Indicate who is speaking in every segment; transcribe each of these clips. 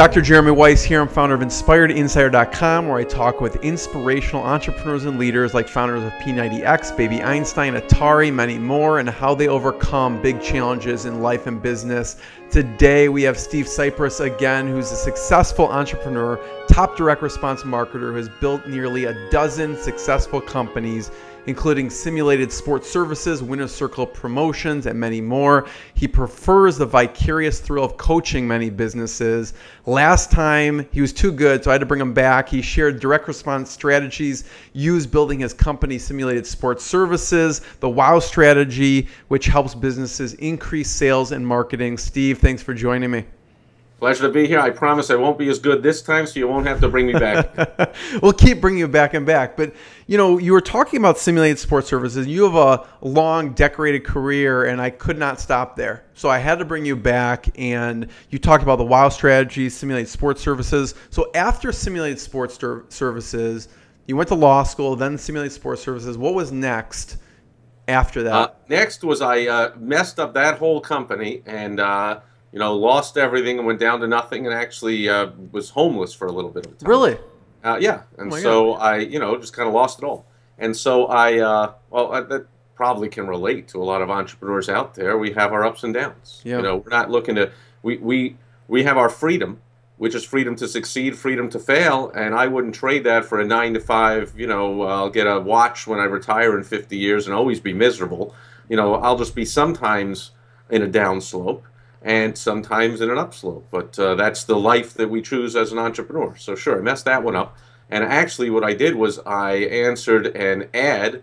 Speaker 1: Dr. Jeremy Weisz here. I'm founder of InspiredInsider.com, where I talk with inspirational entrepreneurs and leaders like founders of P90X, Baby Einstein, Atari, many more, and how they overcome big challenges in life and business. Today, we have Steve Sipress again, who's a successful entrepreneur, top direct response marketer who has built nearly a dozen successful companies including simulated sports services, winner's circle promotions, and many more. He prefers the vicarious thrill of coaching many businesses. Last time he was too good, so I had to bring him back. He shared direct response strategies used building his company, Simulated Sports Services, the WOW strategy, which helps businesses increase sales and marketing. Steve, thanks for joining me.
Speaker 2: Pleasure to be here. I promise I won't be as good this time, so you won't have to bring me back.
Speaker 1: we'll keep bringing you back and back. But, you know, you were talking about simulated sports services. You have a long, decorated career, and I could not stop there. So I had to bring you back, and you talked about the WOW strategy, simulated sports services. So after simulated sports services, you went to law school, then simulated sports services. What was next after that? Uh,
Speaker 2: next was I uh, messed up that whole company, and... Uh, you know, lost everything and went down to nothing, and actually uh, was homeless for a little bit of time.
Speaker 1: Really?
Speaker 2: Uh, yeah, and oh so God. I, you know, just kind of lost it all. And so I, uh, well, I, that probably can relate to a lot of entrepreneurs out there. We have our ups and downs. Yeah. You know, we're not looking to we we we have our freedom, which is freedom to succeed, freedom to fail, and I wouldn't trade that for a nine to five. You know, I'll get a watch when I retire in 50 years and always be miserable. You know, I'll just be sometimes in a downslope and sometimes in an upslope. But uh, that's the life that we choose as an entrepreneur. So sure, I messed that one up. And actually, what I did was I answered an ad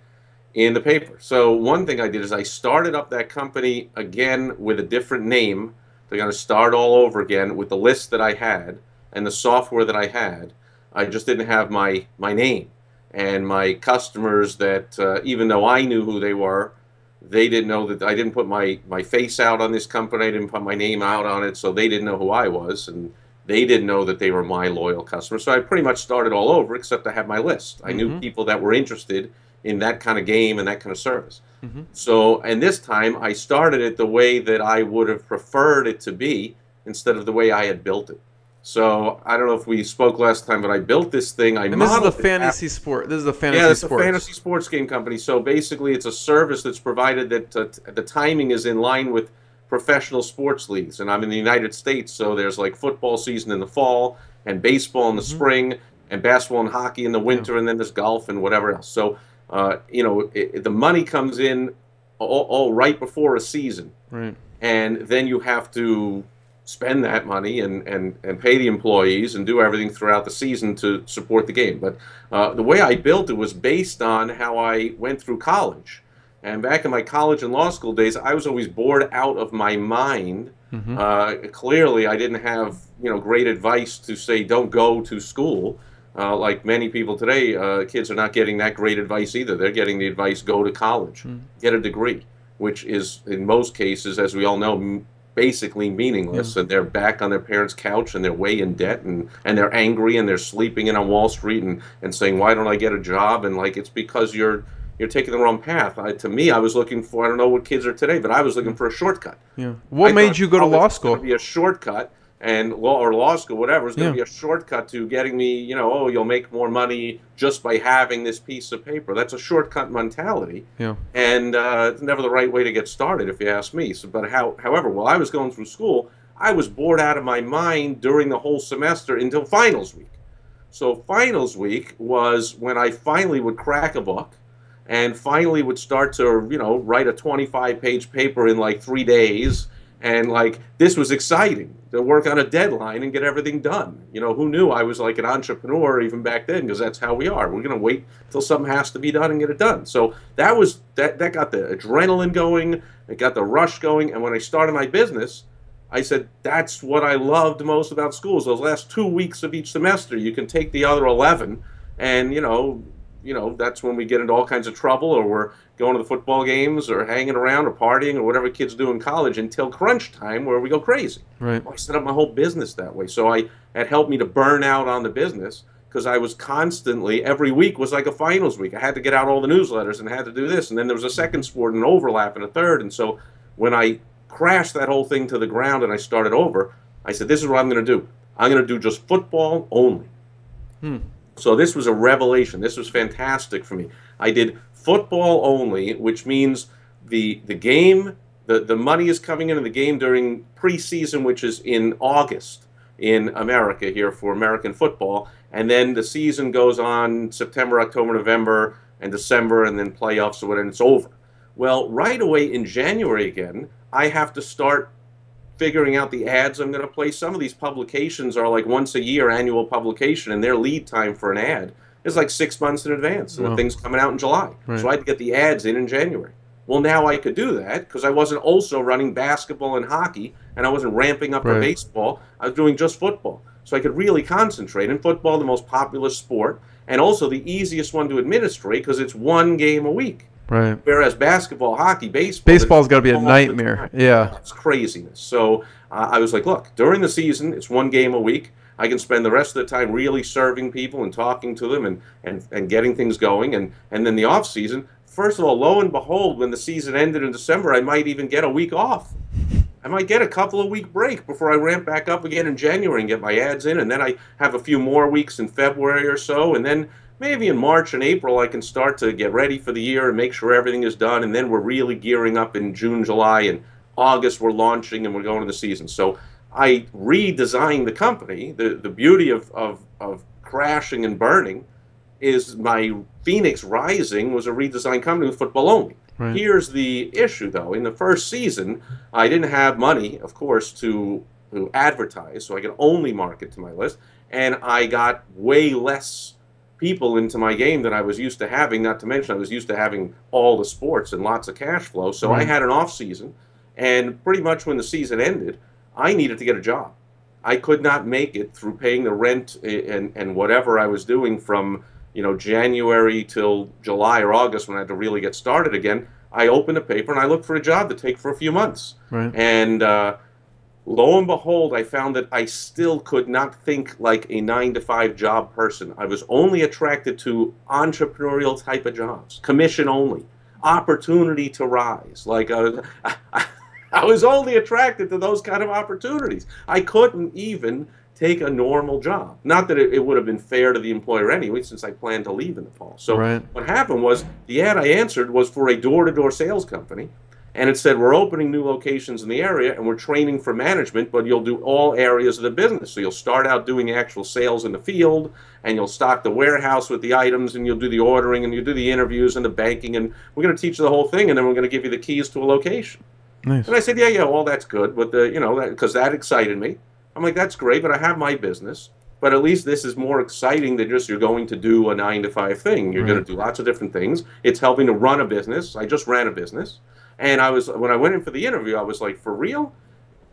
Speaker 2: in the paper. So one thing I did is I started up that company again with a different name. They're going to start all over again with the list that I had and the software that I had. I just didn't have my my name and my customers that uh, even though I knew who they were they didn't know that I didn't put my, my face out on this company. I didn't put my name out on it, so they didn't know who I was, and they didn't know that they were my loyal customers. So I pretty much started all over, except I had my list. I mm-hmm. knew people that were interested in that kind of game and that kind of service. Mm-hmm. So, and this time I started it the way that I would have preferred it to be instead of the way I had built it. So I don't know if we spoke last time, but I built this thing. I
Speaker 1: and this is the fantasy sport. This is the fantasy.
Speaker 2: Yeah, it's
Speaker 1: sports.
Speaker 2: a fantasy sports game company. So basically, it's a service that's provided that uh, the timing is in line with professional sports leagues. And I'm in the United States, so there's like football season in the fall, and baseball in the mm-hmm. spring, and basketball and hockey in the winter, yeah. and then there's golf and whatever else. So uh, you know, it, the money comes in all, all right before a season,
Speaker 1: right.
Speaker 2: and then you have to spend that money and, and, and pay the employees and do everything throughout the season to support the game. But uh, the way I built it was based on how I went through college. And back in my college and law school days, I was always bored out of my mind. Mm-hmm. Uh, clearly, I didn't have you know great advice to say don't go to school. Uh, like many people today, uh, kids are not getting that great advice either. They're getting the advice go to college, mm-hmm. get a degree, which is in most cases, as we all know, basically meaningless yeah. and they're back on their parents' couch and they're way in debt and, and they're angry and they're sleeping in on Wall Street and, and saying, why don't I get a job? And like, it's because you're, you're taking the wrong path. I, to me, I was looking for, I don't know what kids are today, but I was looking mm. for a shortcut.
Speaker 1: Yeah. What I made you go to law school?
Speaker 2: Be a shortcut and law or law school, whatever, is going to yeah. be a shortcut to getting me, you know, oh, you'll make more money just by having this piece of paper. That's a shortcut mentality.
Speaker 1: Yeah.
Speaker 2: And uh, it's never the right way to get started, if you ask me. So, but how, however, while I was going through school, I was bored out of my mind during the whole semester until finals week. So finals week was when I finally would crack a book and finally would start to, you know, write a 25 page paper in like three days and like this was exciting to work on a deadline and get everything done. You know, who knew I was like an entrepreneur even back then because that's how we are. We're going to wait till something has to be done and get it done. So that was that that got the adrenaline going, it got the rush going, and when I started my business, I said that's what I loved most about schools. Those last 2 weeks of each semester, you can take the other 11 and, you know, you know, that's when we get into all kinds of trouble or we're going to the football games or hanging around or partying or whatever kids do in college until crunch time where we go crazy.
Speaker 1: Right.
Speaker 2: Well, I set up my whole business that way. So I it helped me to burn out on the business because I was constantly every week was like a finals week. I had to get out all the newsletters and I had to do this and then there was a second sport and an overlap and a third and so when I crashed that whole thing to the ground and I started over, I said this is what I'm going to do. I'm going to do just football only. Hmm. So this was a revelation. This was fantastic for me. I did football only, which means the the game, the, the money is coming into the game during preseason, which is in August in America here for American football. And then the season goes on September, October, November, and December, and then playoffs and it's over. Well, right away in January again, I have to start figuring out the ads I'm going to place. Some of these publications are like once a year annual publication, and their lead time for an ad is like six months in advance, and wow. the thing's coming out in July. Right. So I had to get the ads in in January. Well, now I could do that because I wasn't also running basketball and hockey, and I wasn't ramping up right. for baseball. I was doing just football. So I could really concentrate. In football, the most popular sport, and also the easiest one to administrate because it's one game a week.
Speaker 1: Right.
Speaker 2: Whereas basketball, hockey, baseball.
Speaker 1: Baseball's got to be a nightmare. Yeah.
Speaker 2: It's craziness. So uh, I was like, look, during the season, it's one game a week. I can spend the rest of the time really serving people and talking to them and, and, and getting things going. And, and then the off season, first of all, lo and behold, when the season ended in December, I might even get a week off. I might get a couple of week break before I ramp back up again in January and get my ads in, and then I have a few more weeks in February or so, and then maybe in March and April I can start to get ready for the year and make sure everything is done, and then we're really gearing up in June, July, and August we're launching and we're going to the season. So I redesigned the company. The the beauty of, of, of crashing and burning is my Phoenix Rising was a redesigned company with football only. Right. Here's the issue, though. In the first season, I didn't have money, of course, to, to advertise, so I could only market to my list, and I got way less people into my game that I was used to having. Not to mention, I was used to having all the sports and lots of cash flow. So right. I had an off season, and pretty much when the season ended, I needed to get a job. I could not make it through paying the rent and, and whatever I was doing from you know, January till July or August when I had to really get started again, I opened a paper and I looked for a job to take for a few months. Right. And uh, lo and behold, I found that I still could not think like a nine to five job person. I was only attracted to entrepreneurial type of jobs, commission only, opportunity to rise. Like uh, I, I was only attracted to those kind of opportunities. I couldn't even take a normal job. Not that it, it, would have been fair to the employer anyway, since I planned to leave in the fall. So right. what happened was the ad I answered was for a door-to-door sales company, and it said we're opening new locations in the area and we're training for management, but you'll do all areas of the business. So you'll start out doing actual sales in the field, and you'll stock the warehouse with the items, and you'll do the ordering, and you'll do the interviews and the banking, and we're going to teach you the whole thing, and then we're going to give you the keys to a location. Nice. And I said, yeah, yeah, all that's good, but the you know because that, that excited me. I'm like, that's great, but I have my business. But at least this is more exciting than just you're going to do a nine to five thing. You're right. going to do lots of different things. It's helping to run a business. I just ran a business, and I was when I went in for the interview, I was like, for real,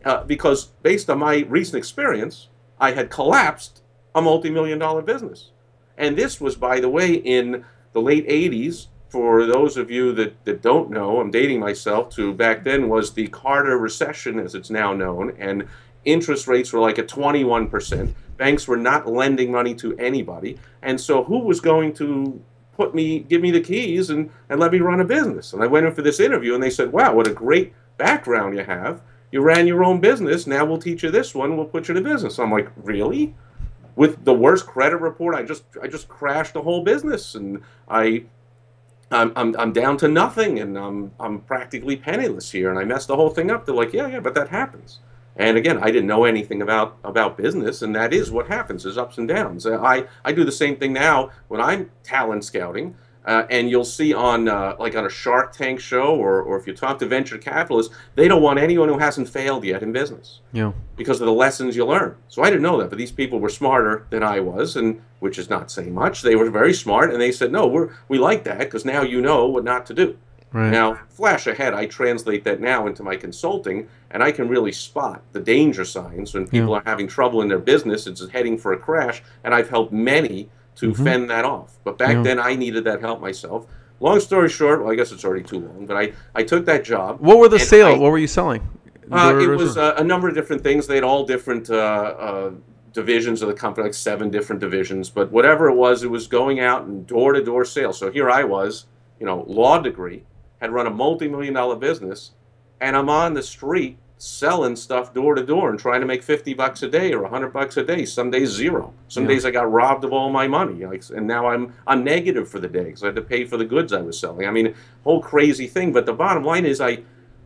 Speaker 2: uh, because based on my recent experience, I had collapsed a multi-million dollar business, and this was, by the way, in the late '80s. For those of you that, that don't know, I'm dating myself to back then was the Carter recession, as it's now known, and interest rates were like at 21%. Banks were not lending money to anybody. And so who was going to put me, give me the keys and, and let me run a business? And I went in for this interview and they said, wow, what a great background you have. You ran your own business. Now we'll teach you this one. We'll put you in business. I'm like, really? With the worst credit report, I just I just crashed the whole business, and I I'm, I'm, I'm down to nothing and I'm, I'm practically penniless here and I messed the whole thing up. They're like, yeah, yeah, but that happens. And again, I didn't know anything about about business, and that is what happens: there's ups and downs. Uh, I I do the same thing now when I'm talent scouting, uh, and you'll see on uh, like on a Shark Tank show, or or if you talk to venture capitalists, they don't want anyone who hasn't failed yet in business.
Speaker 1: Yeah.
Speaker 2: Because of the lessons you learn. So I didn't know that, but these people were smarter than I was, and which is not saying much. They were very smart, and they said, no, we're we like that because now you know what not to do. Right. Now, flash ahead, I translate that now into my consulting, and I can really spot the danger signs when people yeah. are having trouble in their business, it's heading for a crash, and I've helped many to mm-hmm. fend that off. But back yeah. then, I needed that help myself. Long story short, well, I guess it's already too long, but I, I took that job.
Speaker 1: What were the sales? what were you selling?
Speaker 2: Uh, it was uh, a number of different things. They had all different uh, uh, divisions of the company, like seven different divisions. But whatever it was, it was going out and door to door sales. So here I was, you know, law degree, had run a multi-million dollar business, and I'm on the street selling stuff door to door and trying to make 50 bucks a day or 100 bucks a day. Some days zero. Some yeah. days i got robbed of all my money. Like, and now i'm i'm negative for the day because i had to pay for the goods i was selling. I mean whole crazy thing. But the bottom line is i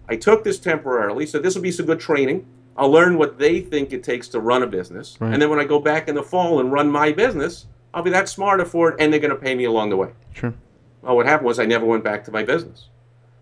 Speaker 2: i took this temporarily. So this will be some good training. I'll learn what they think it takes to run a business. Right. and then when i go back in the fall and run my business i'll be that smarter for it and they're going to pay me along the way.
Speaker 1: Sure.
Speaker 2: Well what happened was i never went back to my business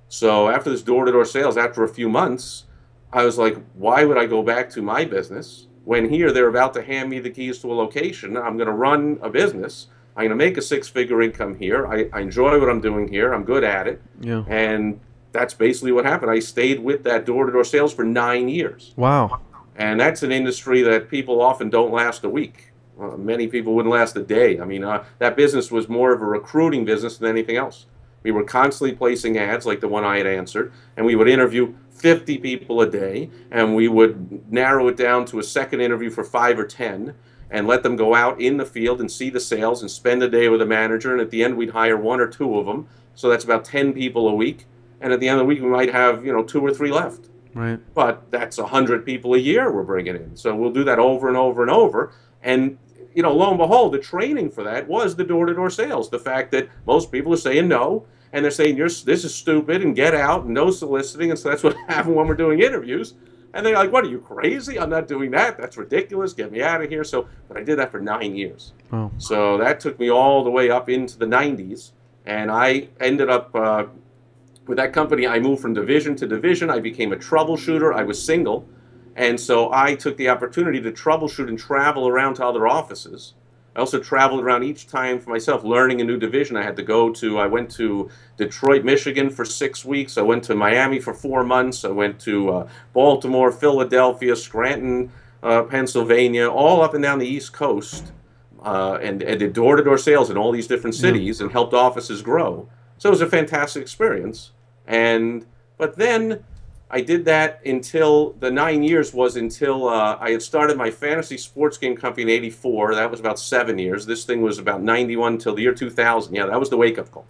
Speaker 2: so after this door-to-door sales after a few months I was like, why would I go back to my business when here they're about to hand me the keys to a location? I'm going to run a business. I'm going to make a six figure income here. I, I enjoy what I'm doing here. I'm good at it.
Speaker 1: Yeah.
Speaker 2: And that's basically what happened. I stayed with that door to door sales for nine years.
Speaker 1: Wow.
Speaker 2: And that's an industry that people often don't last a week. Uh, many people wouldn't last a day. I mean, uh, that business was more of a recruiting business than anything else. We were constantly placing ads like the one I had answered, and we would interview 50 people a day, and we would narrow it down to a second interview for five or 10 and let them go out in the field and see the sales and spend a day with a manager. And at the end, we'd hire one or two of them. So that's about 10 people a week. And at the end of the week, we might have, you know, two or three left.
Speaker 1: Right.
Speaker 2: But that's 100 people a year we're bringing in. So we'll do that over and over and over. And, you know, lo and behold, the training for that was the door to door sales. The fact that most people are saying no and they're saying you're this is stupid and get out and no soliciting. And so that's what happened when we're doing interviews. And they're like what are you crazy? I'm not doing that. That's ridiculous. Get me out of here. So but i did that for nine years.
Speaker 1: Oh.
Speaker 2: so that took me all the way up into the 90s and i ended up uh, with that company i moved from division to division. I became a troubleshooter. I was single. And so i took the opportunity to troubleshoot and travel around to other offices I also traveled around each time for myself, learning a new division. I had to go to, I went to Detroit, Michigan for six weeks. I went to Miami for four months. I went to uh, Baltimore, Philadelphia, Scranton, uh, Pennsylvania, all up and down the East Coast, uh, and, and did door to door sales in all these different cities yeah. and helped offices grow. So it was a fantastic experience. And, but then, I did that until the nine years was until uh, I had started my fantasy sports game company in '84. That was about seven years. This thing was about '91 until the year 2000. Yeah, that was the wake up call.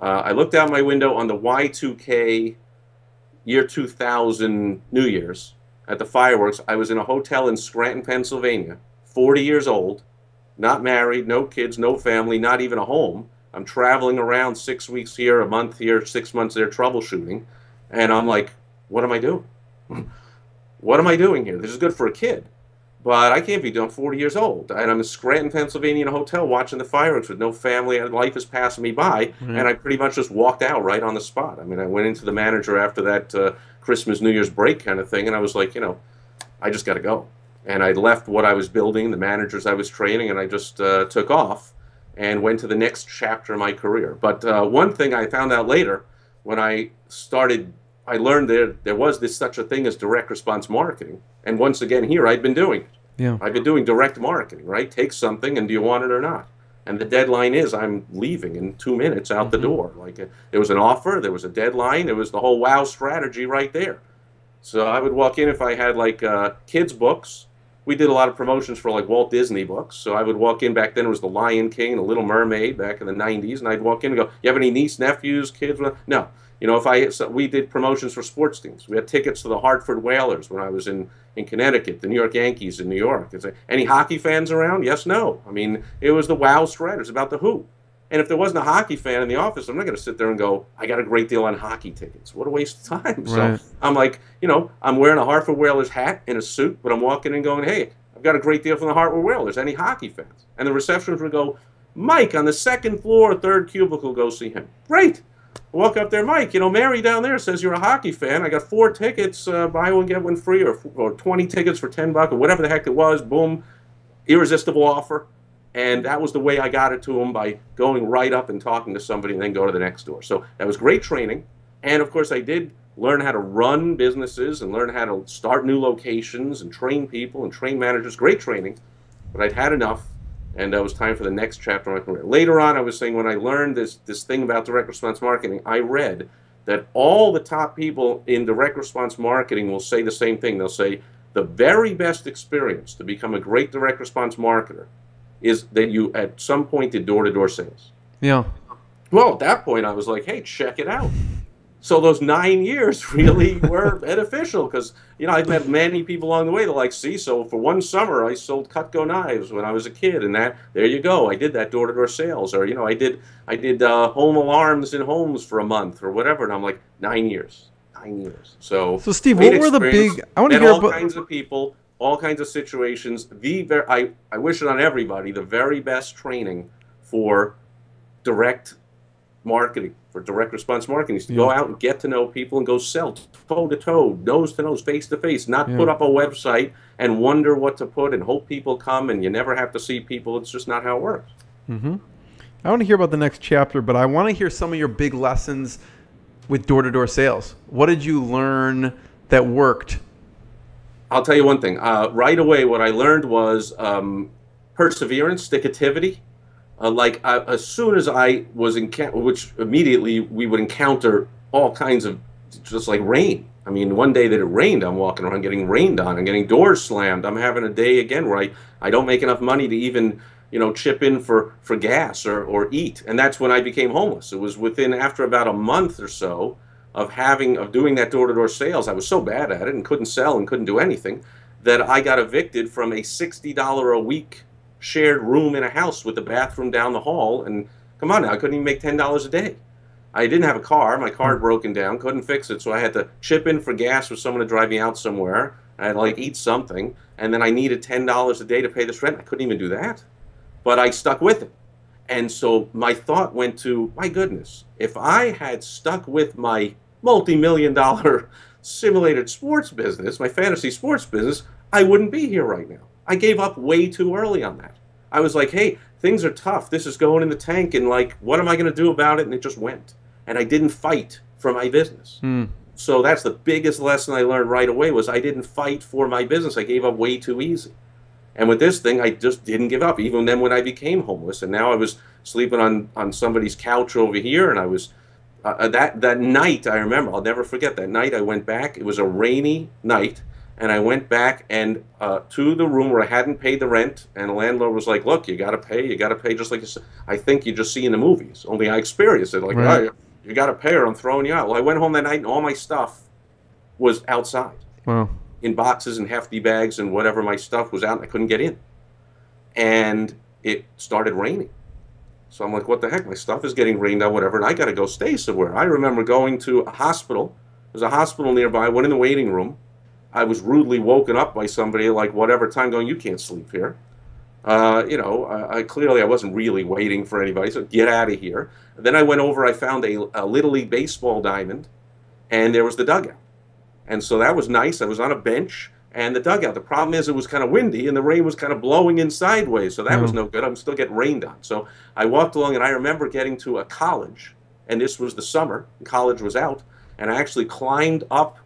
Speaker 2: Uh, I looked out my window on the Y2K year 2000 New Year's at the fireworks. I was in a hotel in Scranton, Pennsylvania, 40 years old, not married, no kids, no family, not even a home. I'm traveling around six weeks here, a month here, six months there, troubleshooting. And I'm like, what am I doing? what am I doing here? This is good for a kid, but I can't be doing 40 years old. And I'm in Scranton, Pennsylvania, in a hotel watching the fireworks with no family, and life is passing me by. Mm-hmm. And I pretty much just walked out right on the spot. I mean, I went into the manager after that uh, Christmas, New Year's break kind of thing, and I was like, you know, I just got to go. And I left what I was building, the managers I was training, and I just uh, took off and went to the next chapter of my career. But uh, one thing I found out later when I started I learned there there was this such a thing as direct response marketing, and once again here I've been doing it.
Speaker 1: Yeah.
Speaker 2: I've been doing direct marketing, right? Take something and do you want it or not? And the deadline is I'm leaving in two minutes out mm-hmm. the door. Like uh, there was an offer, there was a deadline, there was the whole wow strategy right there. So I would walk in if I had like uh, kids books. We did a lot of promotions for like Walt Disney books. So I would walk in back then. It was The Lion King, The Little Mermaid back in the '90s, and I'd walk in and go, "You have any niece, nephews, kids?" No. You know, if I so we did promotions for sports teams. We had tickets to the Hartford Whalers when I was in in Connecticut, the New York Yankees in New York. It's like, any hockey fans around? Yes, no. I mean, it was the wow strategy. It's about the who. And if there wasn't a hockey fan in the office, I'm not going to sit there and go, I got a great deal on hockey tickets. What a waste of time. Right. So I'm like, you know, I'm wearing a Hartford Whalers hat and a suit, but I'm walking in going, hey, I've got a great deal from the Hartford Whalers. Any hockey fans? And the receptionist would go, Mike on the second floor, third cubicle, go see him. Great walk up there, Mike. You know, Mary down there says you're a hockey fan. I got four tickets, uh, buy one get one free, or, or 20 tickets for 10 bucks, or whatever the heck it was. Boom, irresistible offer. And that was the way I got it to him by going right up and talking to somebody, and then go to the next door. So that was great training. And of course, I did learn how to run businesses and learn how to start new locations and train people and train managers. Great training. But I'd had enough and it was time for the next chapter of my career. Later on, I was saying when I learned this this thing about direct response marketing, I read that all the top people in direct response marketing will say the same thing. They'll say the very best experience to become a great direct response marketer is that you at some point did door to door sales.
Speaker 1: Yeah.
Speaker 2: Well, at that point, I was like, hey, check it out. So those nine years really were beneficial because you know I've met many people along the way that like see so for one summer I sold Cutco knives when I was a kid and that there you go I did that door to door sales or you know I did I did uh, home alarms in homes for a month or whatever and I'm like nine years nine years. So
Speaker 1: so Steve what were the big
Speaker 2: I want to hear all about... kinds of people all kinds of situations the ver- I I wish it on everybody the very best training for direct marketing for direct response marketing is to yeah. go out and get to know people and go sell toe to toe, nose to nose, face to face, not yeah. put up a website and wonder what to put and hope people come and you never have to see people. It's just not how it works.
Speaker 1: Mm-hmm. I want to hear about the next chapter, but I want to hear some of your big lessons with door to door sales. What did you learn that worked?
Speaker 2: I'll tell you one thing. Uh, right away, what I learned was um, perseverance, stickativity uh, like as soon as I was in, which immediately we would encounter all kinds of just like rain. I mean, one day that it rained, I'm walking around getting rained on. I'm getting doors slammed. I'm having a day again where I, I don't make enough money to even you know chip in for for gas or or eat. And that's when I became homeless. It was within after about a month or so of having of doing that door to door sales. I was so bad at it and couldn't sell and couldn't do anything that I got evicted from a sixty dollar a week shared room in a house with a bathroom down the hall. And come on now, I couldn't even make ten dollars a day. I didn't have a car. My car had hmm. broken down. Couldn't fix it, so I had to chip in for gas for someone to drive me out somewhere. I had to like eat something, and then I needed ten dollars a day to pay this rent. I couldn't even do that, but I stuck with it. And so my thought went to, my goodness, if I had stuck with my multi-million dollar simulated sports business, my fantasy sports business, I wouldn't be here right now. I gave up way too early on that. I was like, hey, things are tough. This is going in the tank, and like, what am I going to do about it? And it just went. And I didn't fight for my business.
Speaker 1: Mm.
Speaker 2: So that's the biggest lesson I learned right away was I didn't fight for my business. I gave up way too easy. And with this thing, I just didn't give up. Even then, when I became homeless, and now I was sleeping on on somebody's couch over here, and I was uh, uh that that night. I remember. I'll never forget that night. I went back. It was a rainy night and I went back and uh, to the room where I hadn't paid the rent, and the landlord was like, "Look, you got to pay. You got to pay, just like you I think you just see in the movies. Only I experienced it. Like, right. oh, you got to pay, or I'm throwing you out." Well, I went home that night, and all my stuff was outside.
Speaker 1: Wow.
Speaker 2: In boxes and hefty bags, and whatever my stuff was out, and I couldn't get in. And it started raining. So I'm like, "What the heck? My stuff is getting rained out, whatever, and I got to go stay somewhere." I remember going to a hospital. There's a hospital nearby. Went in the waiting room I was rudely woken up by somebody like whatever time going, you can't sleep here. Uh, you know, I, I, clearly I wasn't really waiting for anybody, so get out of here. Then I went over, I found a, a Little League baseball diamond, and there was the dugout. And so that was nice. I was on a bench and the dugout. The problem is it was kind of windy and the rain was kind of blowing in sideways, so that mm. was no good. I'm still getting rained on. So I walked along and I remember getting to a college, and this was the summer, college was out, and I actually climbed up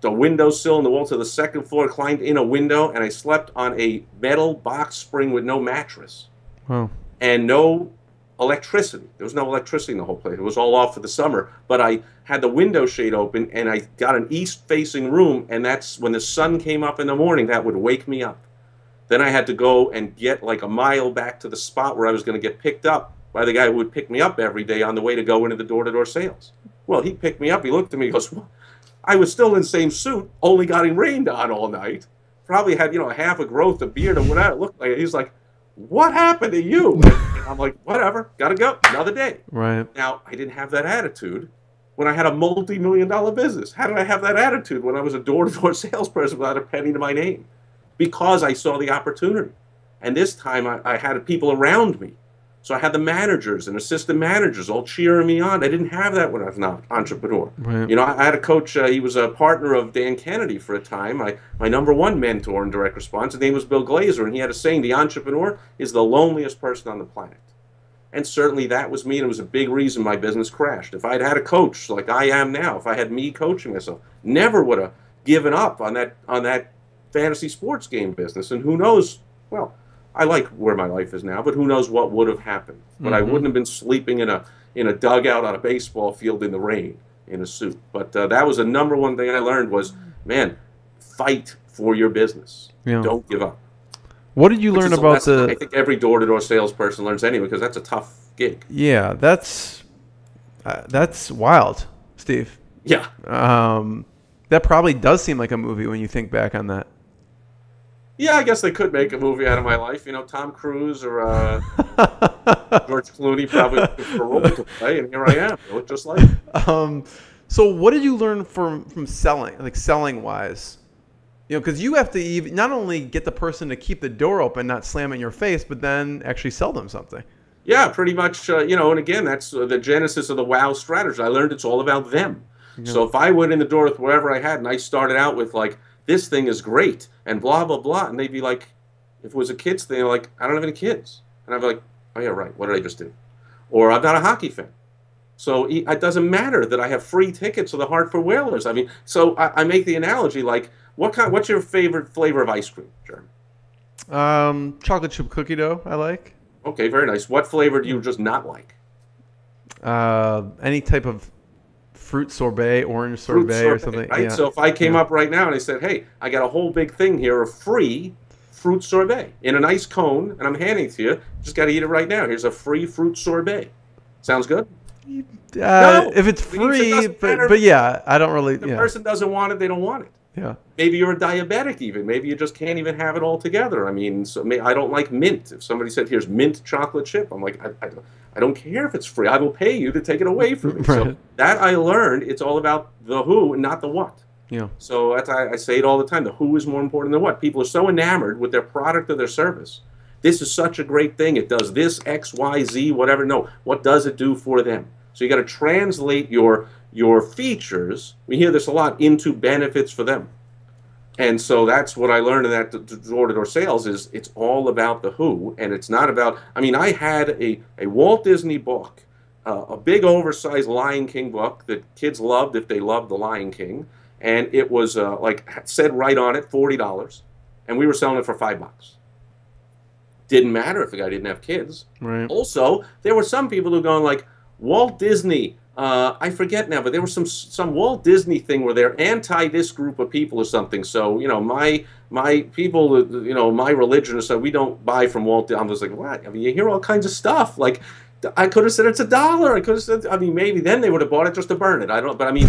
Speaker 2: the windowsill in the wall to the second floor, climbed in a window, and I slept on a metal box spring with no mattress.
Speaker 1: Wow.
Speaker 2: And no electricity. There was no electricity in the whole place. It was all off for the summer. But I had the window shade open, and I got an east-facing room, and that's when the sun came up in the morning. That would wake me up. Then I had to go and get like a mile back to the spot where I was going to get picked up by the guy who would pick me up every day on the way to go into the door-to-door sales. Well, he picked me up. He looked at me. He goes, I was still in the same suit, only getting rained on all night. Probably had, you know, half a growth of beard and whatever it looked like. He's like, what happened to you? And I'm like, whatever, gotta go, another day.
Speaker 1: Right.
Speaker 2: Now, I didn't have that attitude when I had a multi-million dollar business. How did I have that attitude when I was a door-to-door salesperson without a penny to my name? Because I saw the opportunity. And this time I, I had people around me so I had the managers and assistant managers all cheering me on. I didn't have that when I was an entrepreneur. Right. You know, I had a coach. Uh, he was a partner of Dan Kennedy for a time. My my number one mentor in direct response. His name was Bill Glazer, and he had a saying: "The entrepreneur is the loneliest person on the planet." And certainly that was me, and it was a big reason my business crashed. If I'd had a coach like I am now, if I had me coaching myself, never would have given up on that on that fantasy sports game business. And who knows? Well, I like where my life is now, but who knows what would have happened. But mm-hmm. I wouldn't have been sleeping in a in a dugout on a baseball field in the rain in a suit. But uh, that was the number one thing I learned was, man, fight for your business. Yeah. Don't give up.
Speaker 1: What did you Which learn about the?
Speaker 2: I think every door-to-door salesperson learns anyway because that's a tough gig.
Speaker 1: Yeah, that's uh, that's wild. Steve.
Speaker 2: Yeah.
Speaker 1: Um, that probably does seem like a movie when you think back on that.
Speaker 2: Yeah, I guess they could make a movie out of my life. You know, Tom Cruise or uh, George Clooney probably for a role to play, and here I am. I look just like.
Speaker 1: Um, so what did you learn from from selling, like selling wise? You know, because you have to even not only get the person to keep the door open, not slam it in your face, but then actually sell them something.
Speaker 2: Yeah, pretty much. Uh, you know, and again, that's uh, the genesis of the WOW strategy. I learned it's all about them. Yeah. So if I went in the door with whatever I had, and I started out with like, "This thing is great," and blah blah blah, and they'd be like, if it was a kids thing, like, "I don't have any kids," and I'd be like, "Oh yeah, right. What did I just do?" Or I'm not a hockey fan. So it doesn't matter that I have free tickets to the Hartford Whalers. I mean, so I, I make the analogy like, what kind? What's your favorite flavor of ice cream, Jeremy?
Speaker 1: Um, chocolate chip cookie dough. I like.
Speaker 2: Okay, very nice. What flavor do you just not like?
Speaker 1: Uh, any type of fruit sorbet, orange sorbet, sorbet or something.
Speaker 2: Right. Yeah. So if I came yeah. up right now and I said, "Hey, I got a whole big thing here of free fruit sorbet in a nice cone, and I'm handing it to you. Just got to eat it right now. Here's a free fruit sorbet. Sounds good."
Speaker 1: Uh, no, if it's free, but, but yeah, I don't really.
Speaker 2: If the
Speaker 1: yeah.
Speaker 2: person doesn't want it, they don't want it.
Speaker 1: Yeah.
Speaker 2: Maybe you're a diabetic, even. Maybe you just can't even have it all together. I mean, so I don't like mint. If somebody said, "Here's mint chocolate chip," I'm like, I, I, I don't care if it's free. I will pay you to take it away from me. right. So that I learned. It's all about the who and not the what.
Speaker 1: Yeah.
Speaker 2: So that's I, I say it all the time. The who is more important than what. People are so enamored with their product or their service. This is such a great thing. It does this X, Y, Z, whatever. No, what does it do for them? So you got to translate your your features. We hear this a lot into benefits for them. And so that's what I learned in that door-to-door sales is it's all about the who, and it's not about. I mean, I had a, a Walt Disney book, uh, a big oversized Lion King book that kids loved if they loved the Lion King, and it was uh, like said right on it forty dollars, and we were selling it for five bucks. Didn't matter if the guy didn't have kids.
Speaker 1: Right.
Speaker 2: Also, there were some people who going like, Walt Disney. Uh, I forget now, but there was some some Walt Disney thing where they're anti this group of people or something. So you know, my my people, you know, my religion said we don't buy from Walt. Disney. I was like, what? I mean, you hear all kinds of stuff. Like, I could have said it's a dollar. I could have said. I mean, maybe then they would have bought it just to burn it. I don't. But I mean,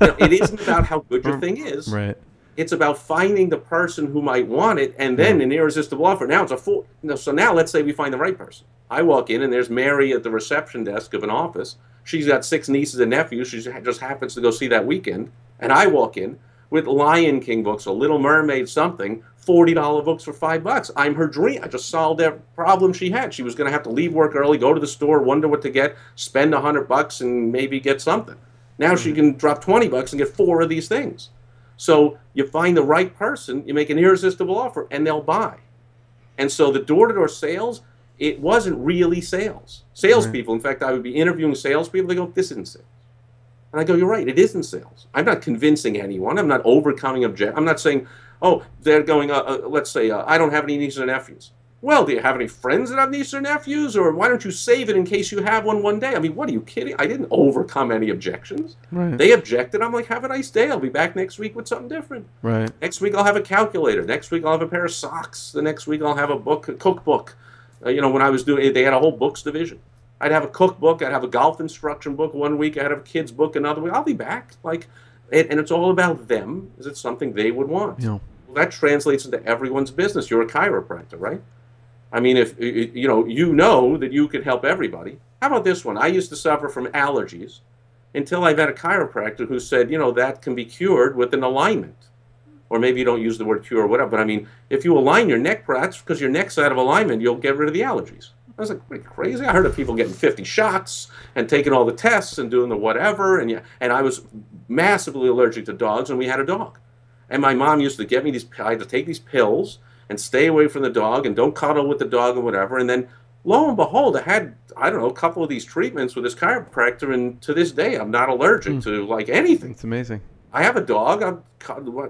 Speaker 2: you know, it isn't about how good your thing is.
Speaker 1: Right.
Speaker 2: It's about finding the person who might want it, and then yeah. an irresistible offer. Now it's a full. You know, so now let's say we find the right person. I walk in and there's Mary at the reception desk of an office She's got six nieces and nephews. She just happens to go see that weekend. And I walk in with Lion King books, a Little Mermaid, something, $40 books for five bucks. I'm her dream. I just solved that problem she had. She was going to have to leave work early, go to the store, wonder what to get, spend a hundred bucks, and maybe get something. Now she hmm. can drop 20 bucks and get four of these things. So you find the right person, you make an irresistible offer, and they'll buy. And so the door to door sales, it wasn't really sales. Salespeople, in fact, I would be interviewing salespeople. They go, "This isn't sales," and I go, "You're right. It isn't sales. I'm not convincing anyone. I'm not overcoming object. I'm not saying, oh, they're going. Uh, uh, let's say uh, I don't have any nieces and nephews. Well, do you have any friends that have nieces or nephews, or why don't you save it in case you have one one day? I mean, what are you kidding? I didn't overcome any objections.
Speaker 1: Right.
Speaker 2: They objected. I'm like, have a nice day. I'll be back next week with something different.
Speaker 1: Right.
Speaker 2: Next week I'll have a calculator. Next week I'll have a pair of socks. The next week I'll have a book, a cookbook. Uh, you know, when I was doing, they had a whole books division. I'd have a cookbook. I'd have a golf instruction book one week. I'd have a kids book another week. I'll be back. Like, and it's all about them. Is it something they would want?
Speaker 1: Yeah.
Speaker 2: Well, that translates into everyone's business. You're a chiropractor, right? I mean, if you know, you know that you could help everybody. How about this one? I used to suffer from allergies until I met a chiropractor who said, you know, that can be cured with an alignment or maybe you don't use the word cure or whatever. But I mean, if you align your neck, perhaps because your neck's out of alignment, you'll get rid of the allergies. I was like, what, crazy? I heard of people getting 50 shots and taking all the tests and doing the whatever. And yeah, and I was massively allergic to dogs, and we had a dog. And my mom used to get me these. I had to take these pills and stay away from the dog and don't cuddle with the dog and whatever. And then lo and behold, I had I don't know a couple of these treatments with this chiropractor, and to this day, I'm not allergic mm. to like anything.
Speaker 1: It's amazing.
Speaker 2: I have a dog. I'm,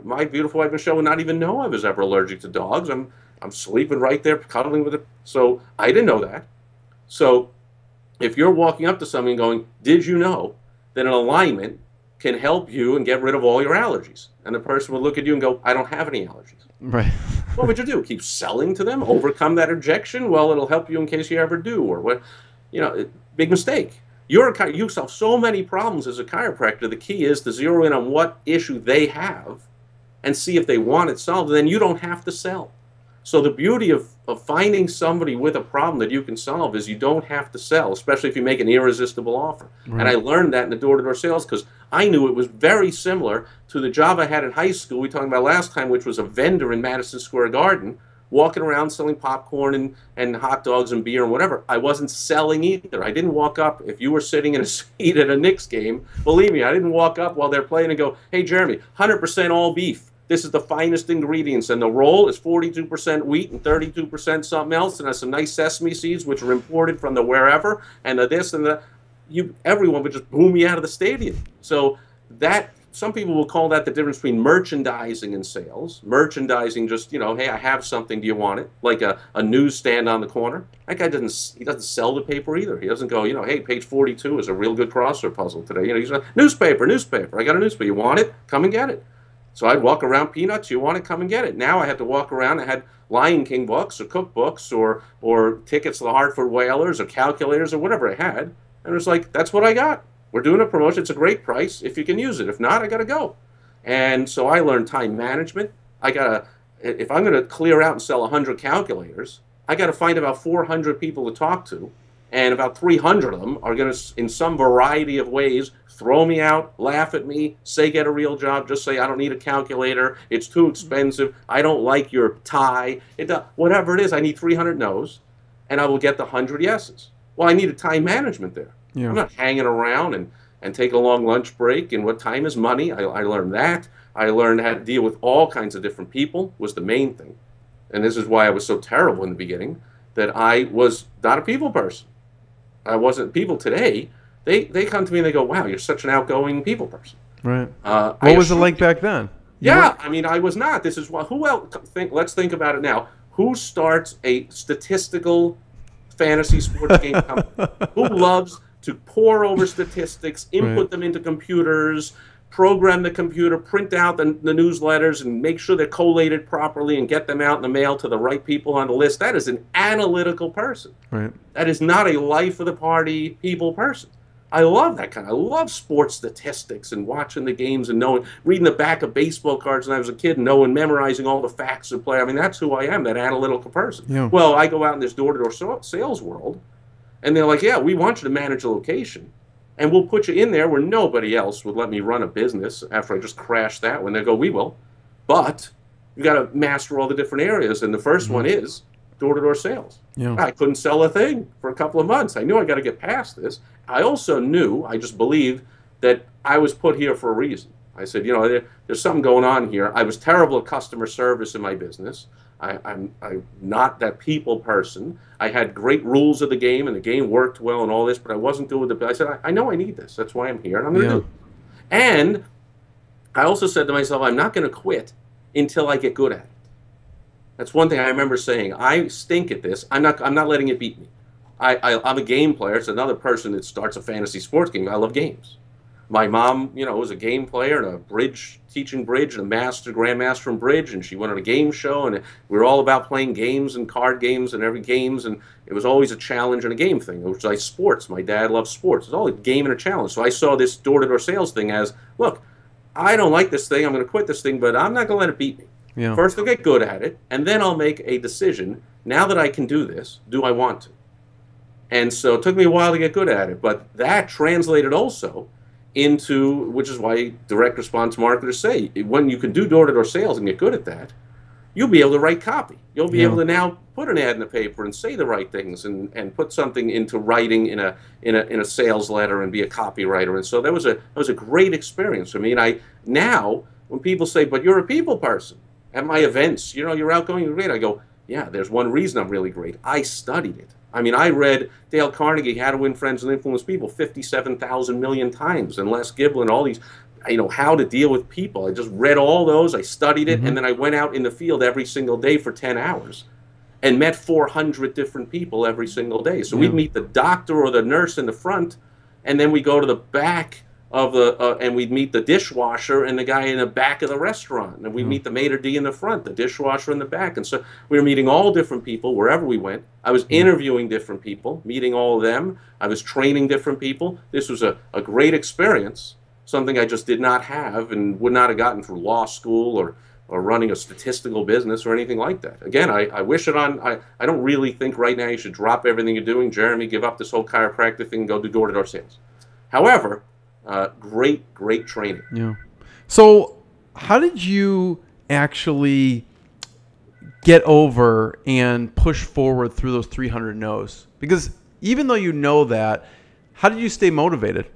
Speaker 2: my beautiful wife Michelle would not even know I was ever allergic to dogs. I'm I'm sleeping right there, cuddling with it. So I didn't know that. So if you're walking up to somebody and going, "Did you know that an alignment can help you and get rid of all your allergies?" And the person would look at you and go, "I don't have any allergies."
Speaker 1: Right.
Speaker 2: what would you do? Keep selling to them? Overcome that objection? Well, it'll help you in case you ever do, or what? You know, big mistake You're a, you solve so many problems as a chiropractor. The key is to zero in on what issue they have and see if they want it solved. And then you don't have to sell. So the beauty of, of finding somebody with a problem that you can solve is you don't have to sell, especially if you make an irresistible offer. Right. And I learned that in the door-to-door sales because I knew it was very similar to the job I had in high school we talked about last time, which was a vendor in Madison Square Garden, walking around selling popcorn and, and hot dogs and beer and whatever. I wasn't selling either. I didn't walk up. If you were sitting in a seat at a Knicks game, believe me, I didn't walk up while they're playing and go, hey, Jeremy, 100% all beef this is the finest ingredients, and the roll is 42% wheat and 32% something else, and has some nice sesame seeds which are imported from the wherever, and the this and the you. Everyone would just boo me out of the stadium. So that some people will call that the difference between merchandising and sales. Merchandising, just you know, hey, I have something. Do you want it? Like a, a newsstand on the corner. That guy doesn't. He doesn't sell the paper either. He doesn't go. You know, hey, page forty-two is a real good crossword puzzle today. You know, he's a newspaper, newspaper. I got a newspaper. You want it? Come and get it. So I'd walk around peanuts. You want to come and get it. Now I had to walk around. I had Lion King books or cookbooks or or tickets to the Hartford Whalers or calculators or whatever I had. And it was like, that's what I got. We're doing a promotion. It's a great price if you can use it. If not, I got to go. And so I learned time management. I got to, if I'm going to clear out and sell 100 calculators, I got to find about 400 people to talk to and about 300 of them are going to, in some variety of ways, throw me out, laugh at me, say get a real job, just say I don't need a calculator, it's too mm-hmm. expensive, I don't like your tie, it, whatever it is, I need 300 no's, and I will get the 100 yeses. Well, I need a time management there. Yeah. I'm not hanging around and, and taking a long lunch break, and what time is money. I, I learned that. I learned how to deal with all kinds of different people was the main thing. And this is why I was so terrible in the beginning, that I was not a people person. I wasn't. People today, they they come to me and they go, "Wow, you're such an outgoing people person."
Speaker 1: Right. Uh, what I was it like back then?
Speaker 2: You yeah, I mean, I was not. This is what. Who else? Think. Let's think about it now. Who starts a statistical fantasy sports game company? Who loves to pour over statistics, input right. them into computers, program the computer, print out the, the, newsletters, and make sure they're collated properly and get them out in the mail to the right people on the list. That is an analytical person.
Speaker 1: Right.
Speaker 2: That is not a life of the party people person. I love that kind. Of, I love sports statistics and watching the games and knowing, reading the back of baseball cards when I was a kid, and knowing, memorizing all the facts of play. I mean, that's who I am, that analytical person. Yeah. Well, I go out in this door-to-door sales world, and they're like, "Yeah, we want you to manage a location." and we'll put you in there where nobody else would let me run a business after I just crashed that one. They go, we will, but you got to master all the different areas, and the 1st mm-hmm. one is door-to-door sales. Yeah. I couldn't sell a thing for a couple of months. I knew I got to get past this. I also knew, I just believed that I was put here for a reason. I said, you know, there, there's something going on here. I was terrible at customer service in my business. I, I'm, I'm not that people person. I had great rules of the game, and the game worked well and all this, but I wasn't doing the. I said, I, I know I need this. That's why I'm here, and I'm going to yeah. do it. And I also said to myself, I'm not going to quit until I get good at it. That's one thing I remember saying. I stink at this. I'm not. I'm not letting it beat me. I, I, I'm a game player. It's another person that starts a fantasy sports game. I love games my mom, you know, was a game player and a bridge teaching bridge and a master grandmaster in bridge, and she went on a game show, and we were all about playing games and card games and every games, and it was always a challenge and a game thing. It was like sports. My dad loved sports. It's always a game and a challenge. So I saw this door-to-door sales thing as, look, I don't like this thing. I'm going to quit this thing, but I'm not going to let it beat me. Yeah. First, I'll get good at it, and then I'll make a decision. Now that I can do this, do I want to? And so it took me a while to get good at it, but that translated also into which is why direct response marketers say when you can do door-to-door sales and get good at that you'll be able to write copy. You'll be yeah. able to now put an ad in the paper and say the right things and, and put something into writing in a in a in a sales letter and be a copywriter. And so that was a that was a great experience for me. And I now when people say but you're a people person at my events you know you're outgoing you're great I go yeah there's one reason I'm really great. I studied it I mean, I read Dale Carnegie, How to Win Friends and Influence People 57,000 million times, and Les Giblin, all these, you know, How to Deal with People. I just read all those, I studied it, mm-hmm. and then I went out in the field every single day for 10 hours and met 400 different people every single day. So yeah. we'd meet the doctor or the nurse in the front, and then we go to the back of the uh, and we'd meet the dishwasher and the guy in the back of the restaurant and we'd mm. meet the maitre d in the front the dishwasher in the back and so we were meeting all different people wherever we went i was mm. interviewing different people meeting all of them i was training different people this was a, a great experience something i just did not have and would not have gotten through law school or or running a statistical business or anything like that. Again, I, I wish it on, I, I don't really think right now you should drop everything you're doing, Jeremy, give up this whole chiropractic thing and go do door to door sales. However, uh, great, great training.
Speaker 1: Yeah. So, how did you actually get over and push forward through those 300 no's? Because even though you know that, how did you stay motivated?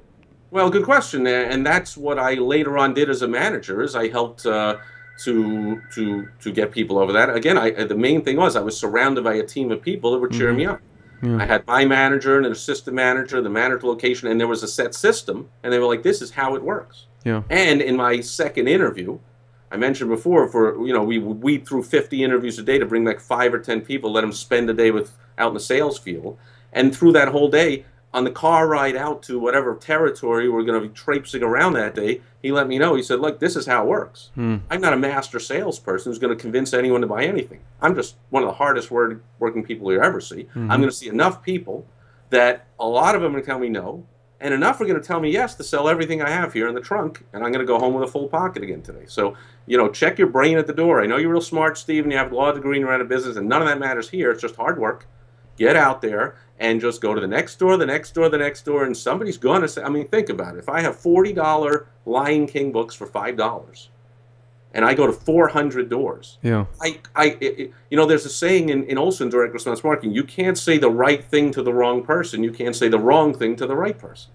Speaker 2: Well, good question, and that's what I later on did as a manager. Is I helped uh, to to to get people over that. Again, I the main thing was I was surrounded by a team of people that were cheering mm-hmm. me up. Yeah. I had my manager and an assistant manager, the manager location, and there was a set system, and they were like, "This is how it works."
Speaker 1: Yeah.
Speaker 2: And in my second interview, I mentioned before, for you know, we weed through 50 interviews a day to bring like five or ten people, let them spend a day with out in the sales field, and through that whole day, on the car ride out to whatever territory we're going to be traipsing around that day, he let me know. He said, "Look, this is how it works. Hmm. I'm not a master salesperson who's going to convince anyone to buy anything. I'm just one of the hardest word, working people you ever see. Mm-hmm. I'm going to see enough people that a lot of them are going to tell me no, and enough are going to tell me yes to sell everything I have here in the trunk, and I'm going to go home with a full pocket again today. So, you know, check your brain at the door. I know you're real smart, Steve, and you have a law degree and you run a business, and none of that matters here. It's just hard work. Get out there and just go to the next door, the next door, the next door, and somebody's going to say, I mean, think about it. If I have $40 Lion King books for $5, and I go to 400 doors.
Speaker 1: Yeah.
Speaker 2: I, I, it, you know, there's a saying in, in Olson direct response marketing: you can't say the right thing to the wrong person. You can't say the wrong thing to the right person.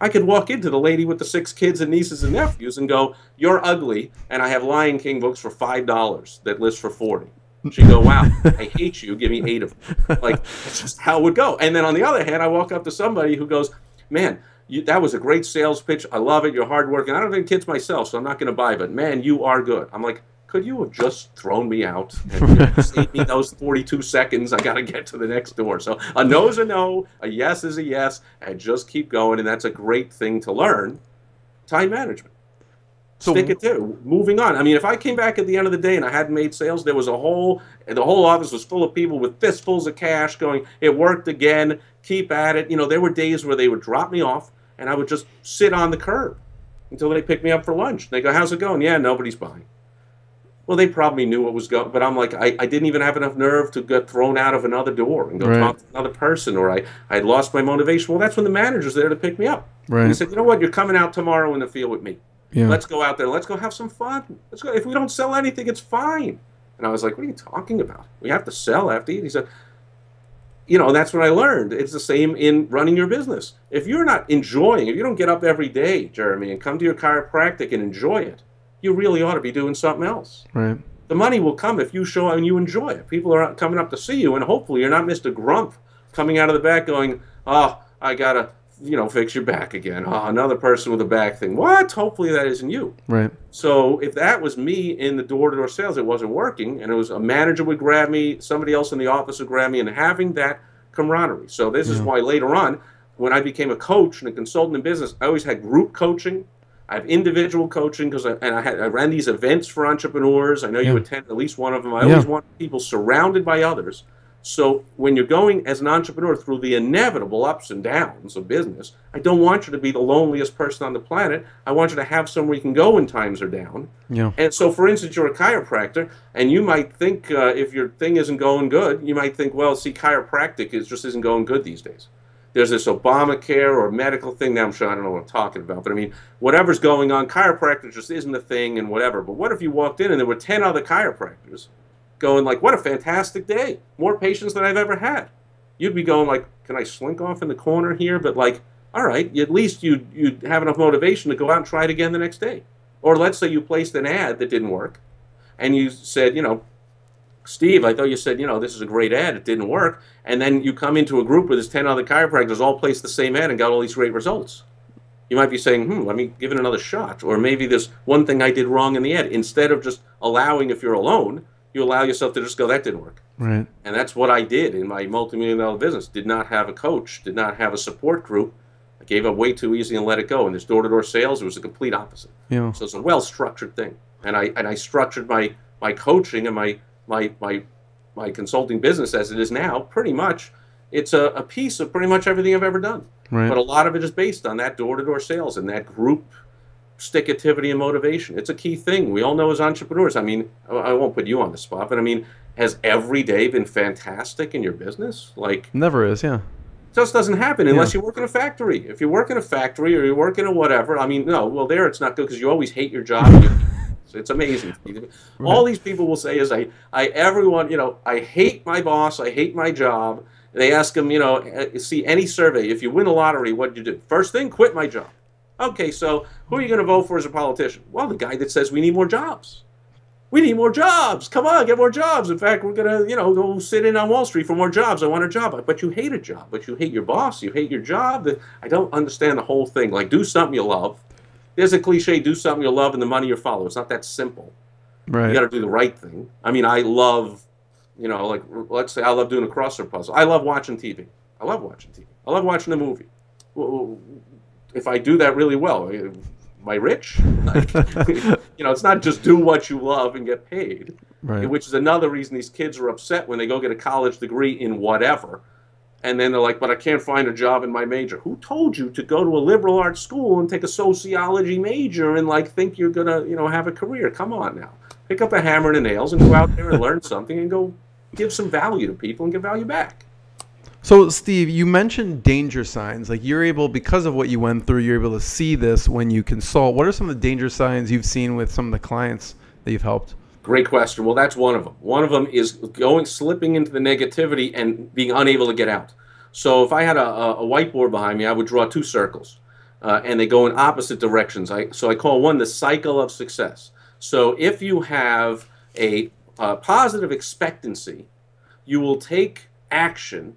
Speaker 2: I could walk into the lady with the six kids and nieces and nephews and go, "You're ugly," and I have Lion King books for five dollars that list for forty. She go, wow, I hate you. Give me eight of them. Like that's just how it would go. And then on the other hand, I walk up to somebody who goes, man, you, that was a great sales pitch. I love it. You're hardworking. I don't have any kids myself, so I'm not going to buy. But man, you are good. I'm like, could you have just thrown me out and you know, saved me those 42 seconds? I got to get to the next door. So a no is a no, a yes is a yes, and just keep going. And that's a great thing to learn. Time management. So, stick it to. Moving on. I mean, if I came back at the end of the day and I hadn't made sales, there was a whole, the whole office was full of people with fistfuls of cash going, it worked again, keep at it. You know, there were days where they would drop me off and I would just sit on the curb until they picked me up for lunch. They go, how's it going? Yeah, nobody's buying. Well, they probably knew what was going, but I'm like, I, I didn't even have enough nerve to get thrown out of another door and go right. talk to another person, or I, I lost my motivation. Well, that's when the manager's there to pick me up.
Speaker 1: Right.
Speaker 2: And he said, you know what, you're coming out tomorrow in the field with me. Yeah. Let's go out there. Let's go have some fun. Let's go. If we don't sell anything, it's fine. And I was like, what are you talking about? We have to sell after eat. He said, you know, that's what I learned. It's the same in running your business. If you're not enjoying, if you don't get up every day, Jeremy, and come to your chiropractic and enjoy it, you really ought to be doing something else.
Speaker 1: Right.
Speaker 2: The money will come if you show and you enjoy it. People are coming up to see you, and hopefully you're not Mr. Grump coming out of the back going, oh, I got to you know, fix your back again. Oh, another person with a back thing. What? Hopefully that isn't you.
Speaker 1: Right.
Speaker 2: So if that was me in the door-to-door sales, it wasn't working, and it was a manager would grab me, somebody else in the office would grab me, and having that camaraderie. So this yeah. is why later on, when I became a coach and a consultant in business, I always had group coaching. I have individual coaching because I, and I, had, I ran these events for entrepreneurs. I know yeah. you attend at least one of them. I yeah. always want people surrounded by others so when you're going as an entrepreneur through the inevitable ups and downs of business, I don't want you to be the loneliest person on the planet. I want you to have somewhere you can go when times are down.
Speaker 1: Yeah.
Speaker 2: And so, for instance, you're a chiropractor, and you might think uh, if your thing isn't going good, you might think, well, see, chiropractic is just isn't going good these days. There's this Obamacare or medical thing. Now I'm sure I don't know what I'm talking about, but I mean, whatever's going on, chiropractic just isn't a thing and whatever. But what if you walked in and there were 10 other chiropractors going like, what a fantastic day. More patients than I've ever had. You'd be going like, can I slink off in the corner here? But like, all right, at least you you have enough motivation to go out and try it again the next day. Or let's say you placed an ad that didn't work, and you said, you know, Steve, I thought you said, you know, this is a great ad. It didn't work. And then you come into a group where there's 10 other chiropractors all placed the same ad and got all these great results. You might be saying, hmm, let me give it another shot. Or maybe there's one thing I did wrong in the ad. Instead of just allowing, if you're alone, you allow yourself to just go, that didn't work.
Speaker 1: Right.
Speaker 2: And that's what I did in my multi-million dollar business. Did not have a coach, did not have a support group, I gave up way too easy and let it go. And this door-to-door sales, it was the complete opposite. Yeah. So it's a well-structured thing. And I and I structured my my coaching and my my my my consulting business as it is now pretty much it's a, a piece of pretty much everything I've ever done. Right. But a lot of it is based on that door-to-door sales and that group stickivity and motivation. It's a key thing. We all know as entrepreneurs. I mean, I won't put you on the spot, but I mean, has every day been fantastic in your business? Like
Speaker 1: never is, yeah.
Speaker 2: Just doesn't happen unless yeah. you work in a factory. If you work in a factory or you work in a whatever, I mean, no, well, there it's not good because you always hate your job. it's amazing. All these people will say is, I, I, everyone, you know, I hate my boss, I hate my job. They ask them, you know, uh, see any survey, if you win the lottery, what do you do? First thing, quit my job. Okay, so who are you going to vote for as a politician? Well, the guy that says we need more jobs. We need more jobs. Come on, get more jobs. In fact, we're going to, you know, go sit in on Wall Street for more jobs. I want a job. But you hate a job. But you hate your boss. You hate your job. I don't understand the whole thing. Like, do something you love. There's a cliche, do something you love and the money you follow. It's not that simple. Right. You got to do the right thing. I mean, I love, you know, like, let's say I love doing a crossword puzzle. I love watching TV. I love watching TV. I love watching a movie if I do that really well, eh, am I rich? You know, it's not just do what you love and get paid, right. which is another reason these kids are upset when they go get a college degree in whatever. And then they're like, but I can't find a job in my major. Who told you to go to a liberal arts school and take a sociology major and like think you're gonna, you know, have a career? Come on now. Pick up a hammer and a nails and go out there and learn something and go give some value to people and give value back.
Speaker 1: So, Steve, you mentioned danger signs. Like you're able, because of what you went through, you're able to see this when you consult. What are some of the danger signs you've seen with some of the clients that you've helped?
Speaker 2: Great question. Well, that's one of them. One of them is going, slipping into the negativity and being unable to get out. So, if I had a, a whiteboard behind me, I would draw two circles, uh, and they go in opposite directions. I, so, I call one the cycle of success. So, if you have a, a positive expectancy, you will take action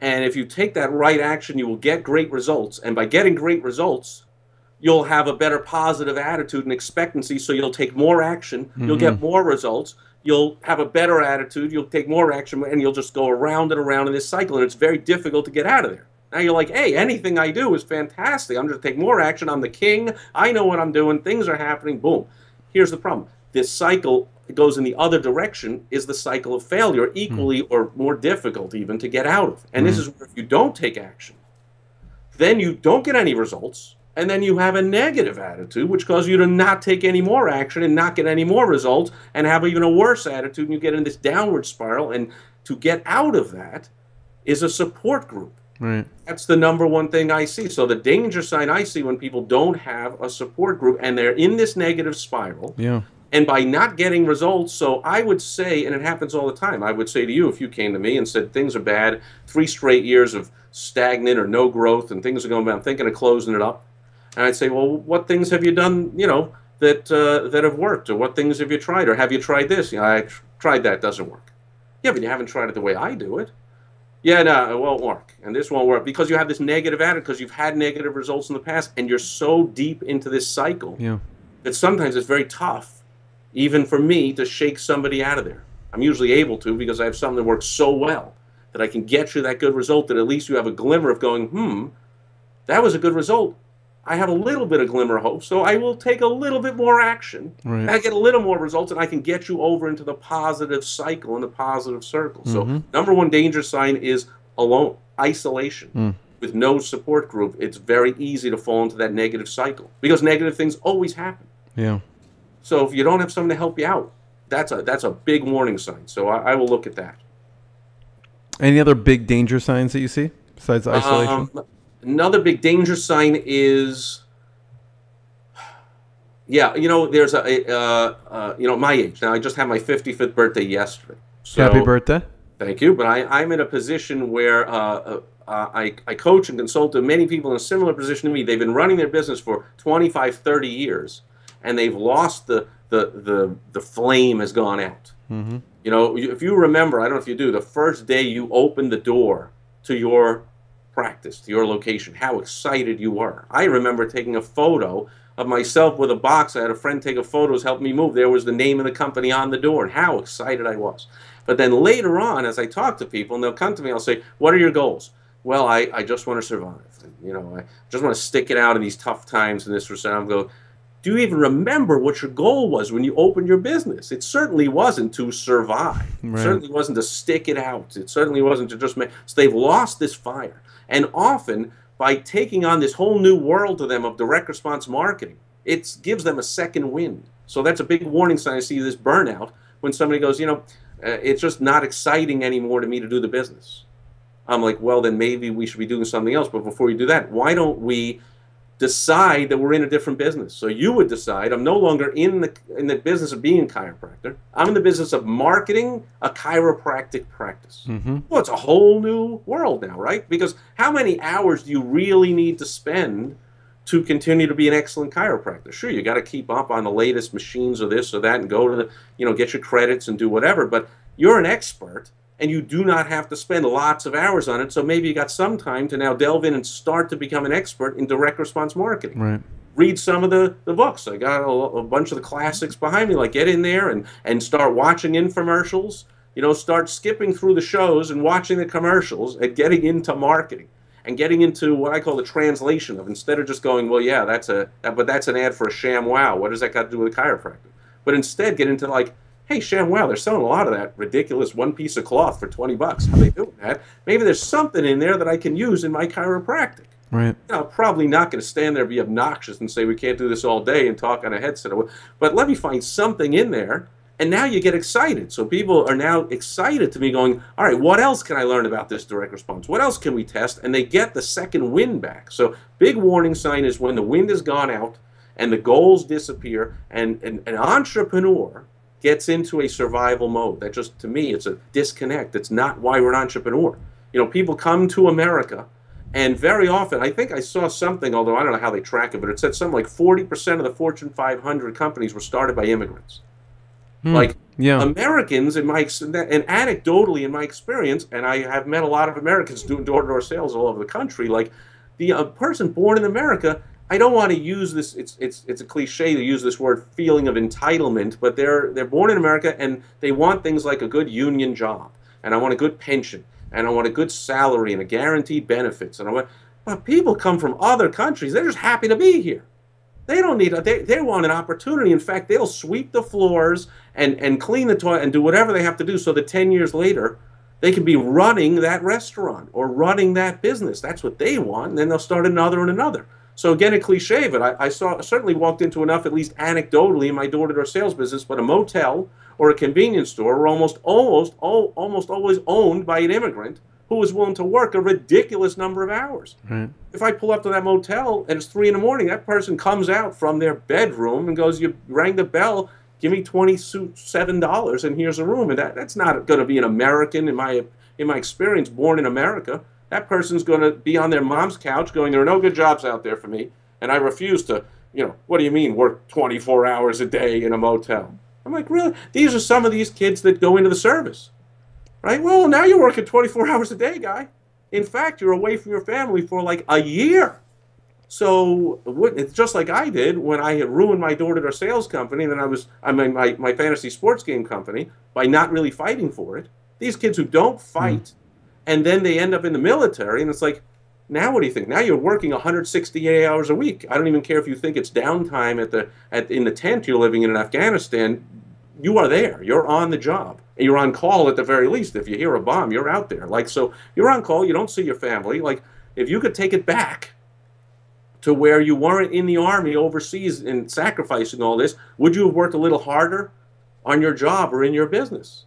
Speaker 2: and if you take that right action, you will get great results. And by getting great results, you'll have a better positive attitude and expectancy. So you'll take more action, mm-hmm. you'll get mm-hmm. more results, you'll have a better attitude, you'll take more action, and you'll just go around and around in this cycle. And it's very difficult to get out of there. Now you're like, hey, anything I do is fantastic. I'm just take more action. I'm the king. I know what I'm doing. Things are happening. Boom. Here's the problem. This cycle goes in the other direction is the cycle of failure, equally mm. or more difficult even to get out of. And mm. this is where if you don't take action, then you don't get any results, and then you have a negative attitude, which causes you to not take any more action and not get any more results, and have even a worse attitude, and you get in this downward spiral. And to get out of that is a support group. Right. That's the number one thing I see. So the danger sign I see when people don't have a support group and they're in this negative spiral. Yeah and by not getting results so i would say and it happens all the time i would say to you if you came to me and said things are bad three straight years of stagnant or no growth and things are going bad i'm thinking of closing it up. And i'd say well what things have you done you know that uh, that have worked? Or what things have you tried? Or have you tried this? You know, i tried that doesn't work. Yeah but you haven't tried it the way i do it. Yeah no it won't work and this won't work because you have this negative attitude because you've had negative results in the past and you're so deep into this cycle yeah. that sometimes it's very tough even for me to shake somebody out of there. I'm usually able to because I have something that works so well that I can get you that good result that at least you have a glimmer of going, hmm, that was a good result. I have a little bit of glimmer of hope, so I will take a little bit more action. Right. I get a little more results, and I can get you over into the positive cycle and the positive circle. Mm-hmm. So, number one danger sign is alone, isolation. Mm. With no support group, it's very easy to fall into that negative cycle because negative things always happen. Yeah. So if you don't have someone to help you out, that's a that's a big warning sign. So I, I will look at that.
Speaker 1: Any other big danger signs that you see besides isolation? Um,
Speaker 2: another big danger sign is, yeah, you know, there's a, uh, uh, you know, my age. Now I just had my 55th birthday yesterday.
Speaker 1: So, Happy birthday!
Speaker 2: Thank you. But I, I'm in a position where uh, uh, uh I, I coach and consult to many people in a similar position to me. They've been running their business for 25, 30 years and they've lost the the the, the flame has gone out. Mm-hmm. You know, if you remember, I don't know if you do, the first day you opened the door to your practice, to your location, how excited you were. I remember taking a photo of myself with a box. I had a friend take a photo, help me move. There was the name of the company on the door, and how excited I was. But then later on, as I talk to people, and they'll come to me, I'll say, "What are your goals?" well, I, I just want to survive. And, you know, I just want to stick it out in these tough times and this or I'm go, do you even remember what your goal was when you opened your business? It certainly wasn't to survive. Right. It certainly wasn't to stick it out. It certainly wasn't to just make. So they've lost this fire. And often, by taking on this whole new world to them of direct response marketing, it gives them a second wind. So that's a big warning sign. I see this burnout when somebody goes, you know, uh, it's just not exciting anymore to me to do the business. I'm like, well, then maybe we should be doing something else. But before you do that, why don't we decide that we're in a different business? So you would decide, I'm no longer in the in the business of being a chiropractor. I'm in the business of marketing a chiropractic practice. Mm-hmm. Well, it's a whole new world now, right? Because how many hours do you really need to spend to continue to be an excellent chiropractor. Sure, you got to keep up on the latest machines or this or that and go to the, you know, get your credits and do whatever, but you're an expert and you do not have to spend lots of hours on it. So maybe you got some time to now delve in and start to become an expert in direct response marketing.
Speaker 1: Right.
Speaker 2: Read some of the, the books. I got a, a bunch of the classics behind me. Like get in there and, and start watching infomercials. You know, start skipping through the shows and watching the commercials and getting into marketing and getting into what I call the translation of instead of just going, well, yeah, that's a, but that's an ad for a ShamWow. What does that got to do with a chiropractor? But instead, get into like, hey, ShamWow, they're selling a lot of that ridiculous one piece of cloth for 20 bucks. How are they doing that? Maybe there's something in there that I can use in my chiropractic.
Speaker 1: Right.
Speaker 2: You know, I'm probably not going to stand there and be obnoxious and say we can't do this all day and talk on a headset. But let me find something in there and now you get excited. So people are now excited to be going, all right, what else can I learn about this direct response? What else can we test? And they get the second wind back. So big warning sign is when the wind has gone out and the goals disappear and, and an entrepreneur gets into a survival mode. That just, to me, it's a disconnect. It's not why we're an entrepreneur. You know, people come to America and very often, I think I saw something, although I don't know how they track it, but it said something like 40% of the Fortune 500 companies were started by immigrants. Hmm. Like yeah. Americans, in my and anecdotally in my experience, and I have met a lot of Americans doing door-to-door sales all over the country. Like the person born in America, I don't want to use this. It's it's it's a cliche to use this word feeling of entitlement, but they're they're born in America and they want things like a good union job, and I want a good pension, and I want a good salary and a guaranteed benefits, and I want. But people come from other countries; they're just happy to be here. They don't need a, they, they want an opportunity. In fact, they'll sweep the floors and, and clean the toilet and do whatever they have to do so that 10 years later they can be running that restaurant or running that business. That's what they want. And then they'll start another and another. So again, a cliche, but I, I saw certainly walked into enough, at least anecdotally, in my door-to-door sales business. But a motel or a convenience store were almost almost almost always owned by an immigrant who is willing to work a ridiculous number of hours. Right. If I pull up to that motel and it's three in the morning, that person comes out from their bedroom and goes, "You rang the bell. Give me twenty-seven dollars, and here's a room." And that, that's not going to be an American in my in my experience, born in America. That person's going to be on their mom's couch, going, "There are no good jobs out there for me, and I refuse to." You know, what do you mean work 24 hours a day in a motel? I'm like, really? These are some of these kids that go into the service. Right? Well, now you're working 24 hours a day, guy. In fact, you're away from your family for like a year. So it's just like I did when I had ruined my door-to-door sales company, and then I was I mean my, my fantasy sports game company by not really fighting for it. These kids who don't fight, mm. And then they end up in the military, and it's like, now what do you think? Now you're working 168 hours a week. I don't even care if you think it's downtime at the at in the tent you're living in in Afghanistan. You are there. You're on the job you're on call at the very least. If you hear a bomb, you're out there. Like so, you're on call. You don't see your family. Like if you could take it back to where you weren't in the army overseas and sacrificing all this, would you have worked a little harder on your job or in your business?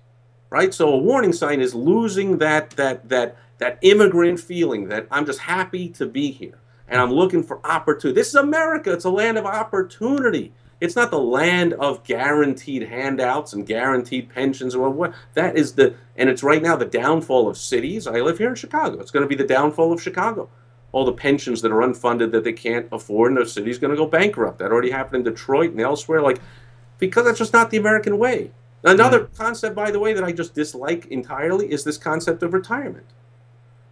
Speaker 2: Right. So a warning sign is losing that that that that immigrant feeling that I'm just happy to be here and I'm looking for opportunity. This is America. It's a land of opportunity. It's not the land of guaranteed handouts and guaranteed pensions or what. That is the, and it's right now the downfall of cities. I live here in Chicago. It's going to be the downfall of Chicago. All the pensions that are unfunded that they can't afford, and the city's going to go bankrupt. That already happened in Detroit and elsewhere. Like, because that's just not the American way. Another mm. concept, by the way, that I just dislike entirely is this concept of retirement.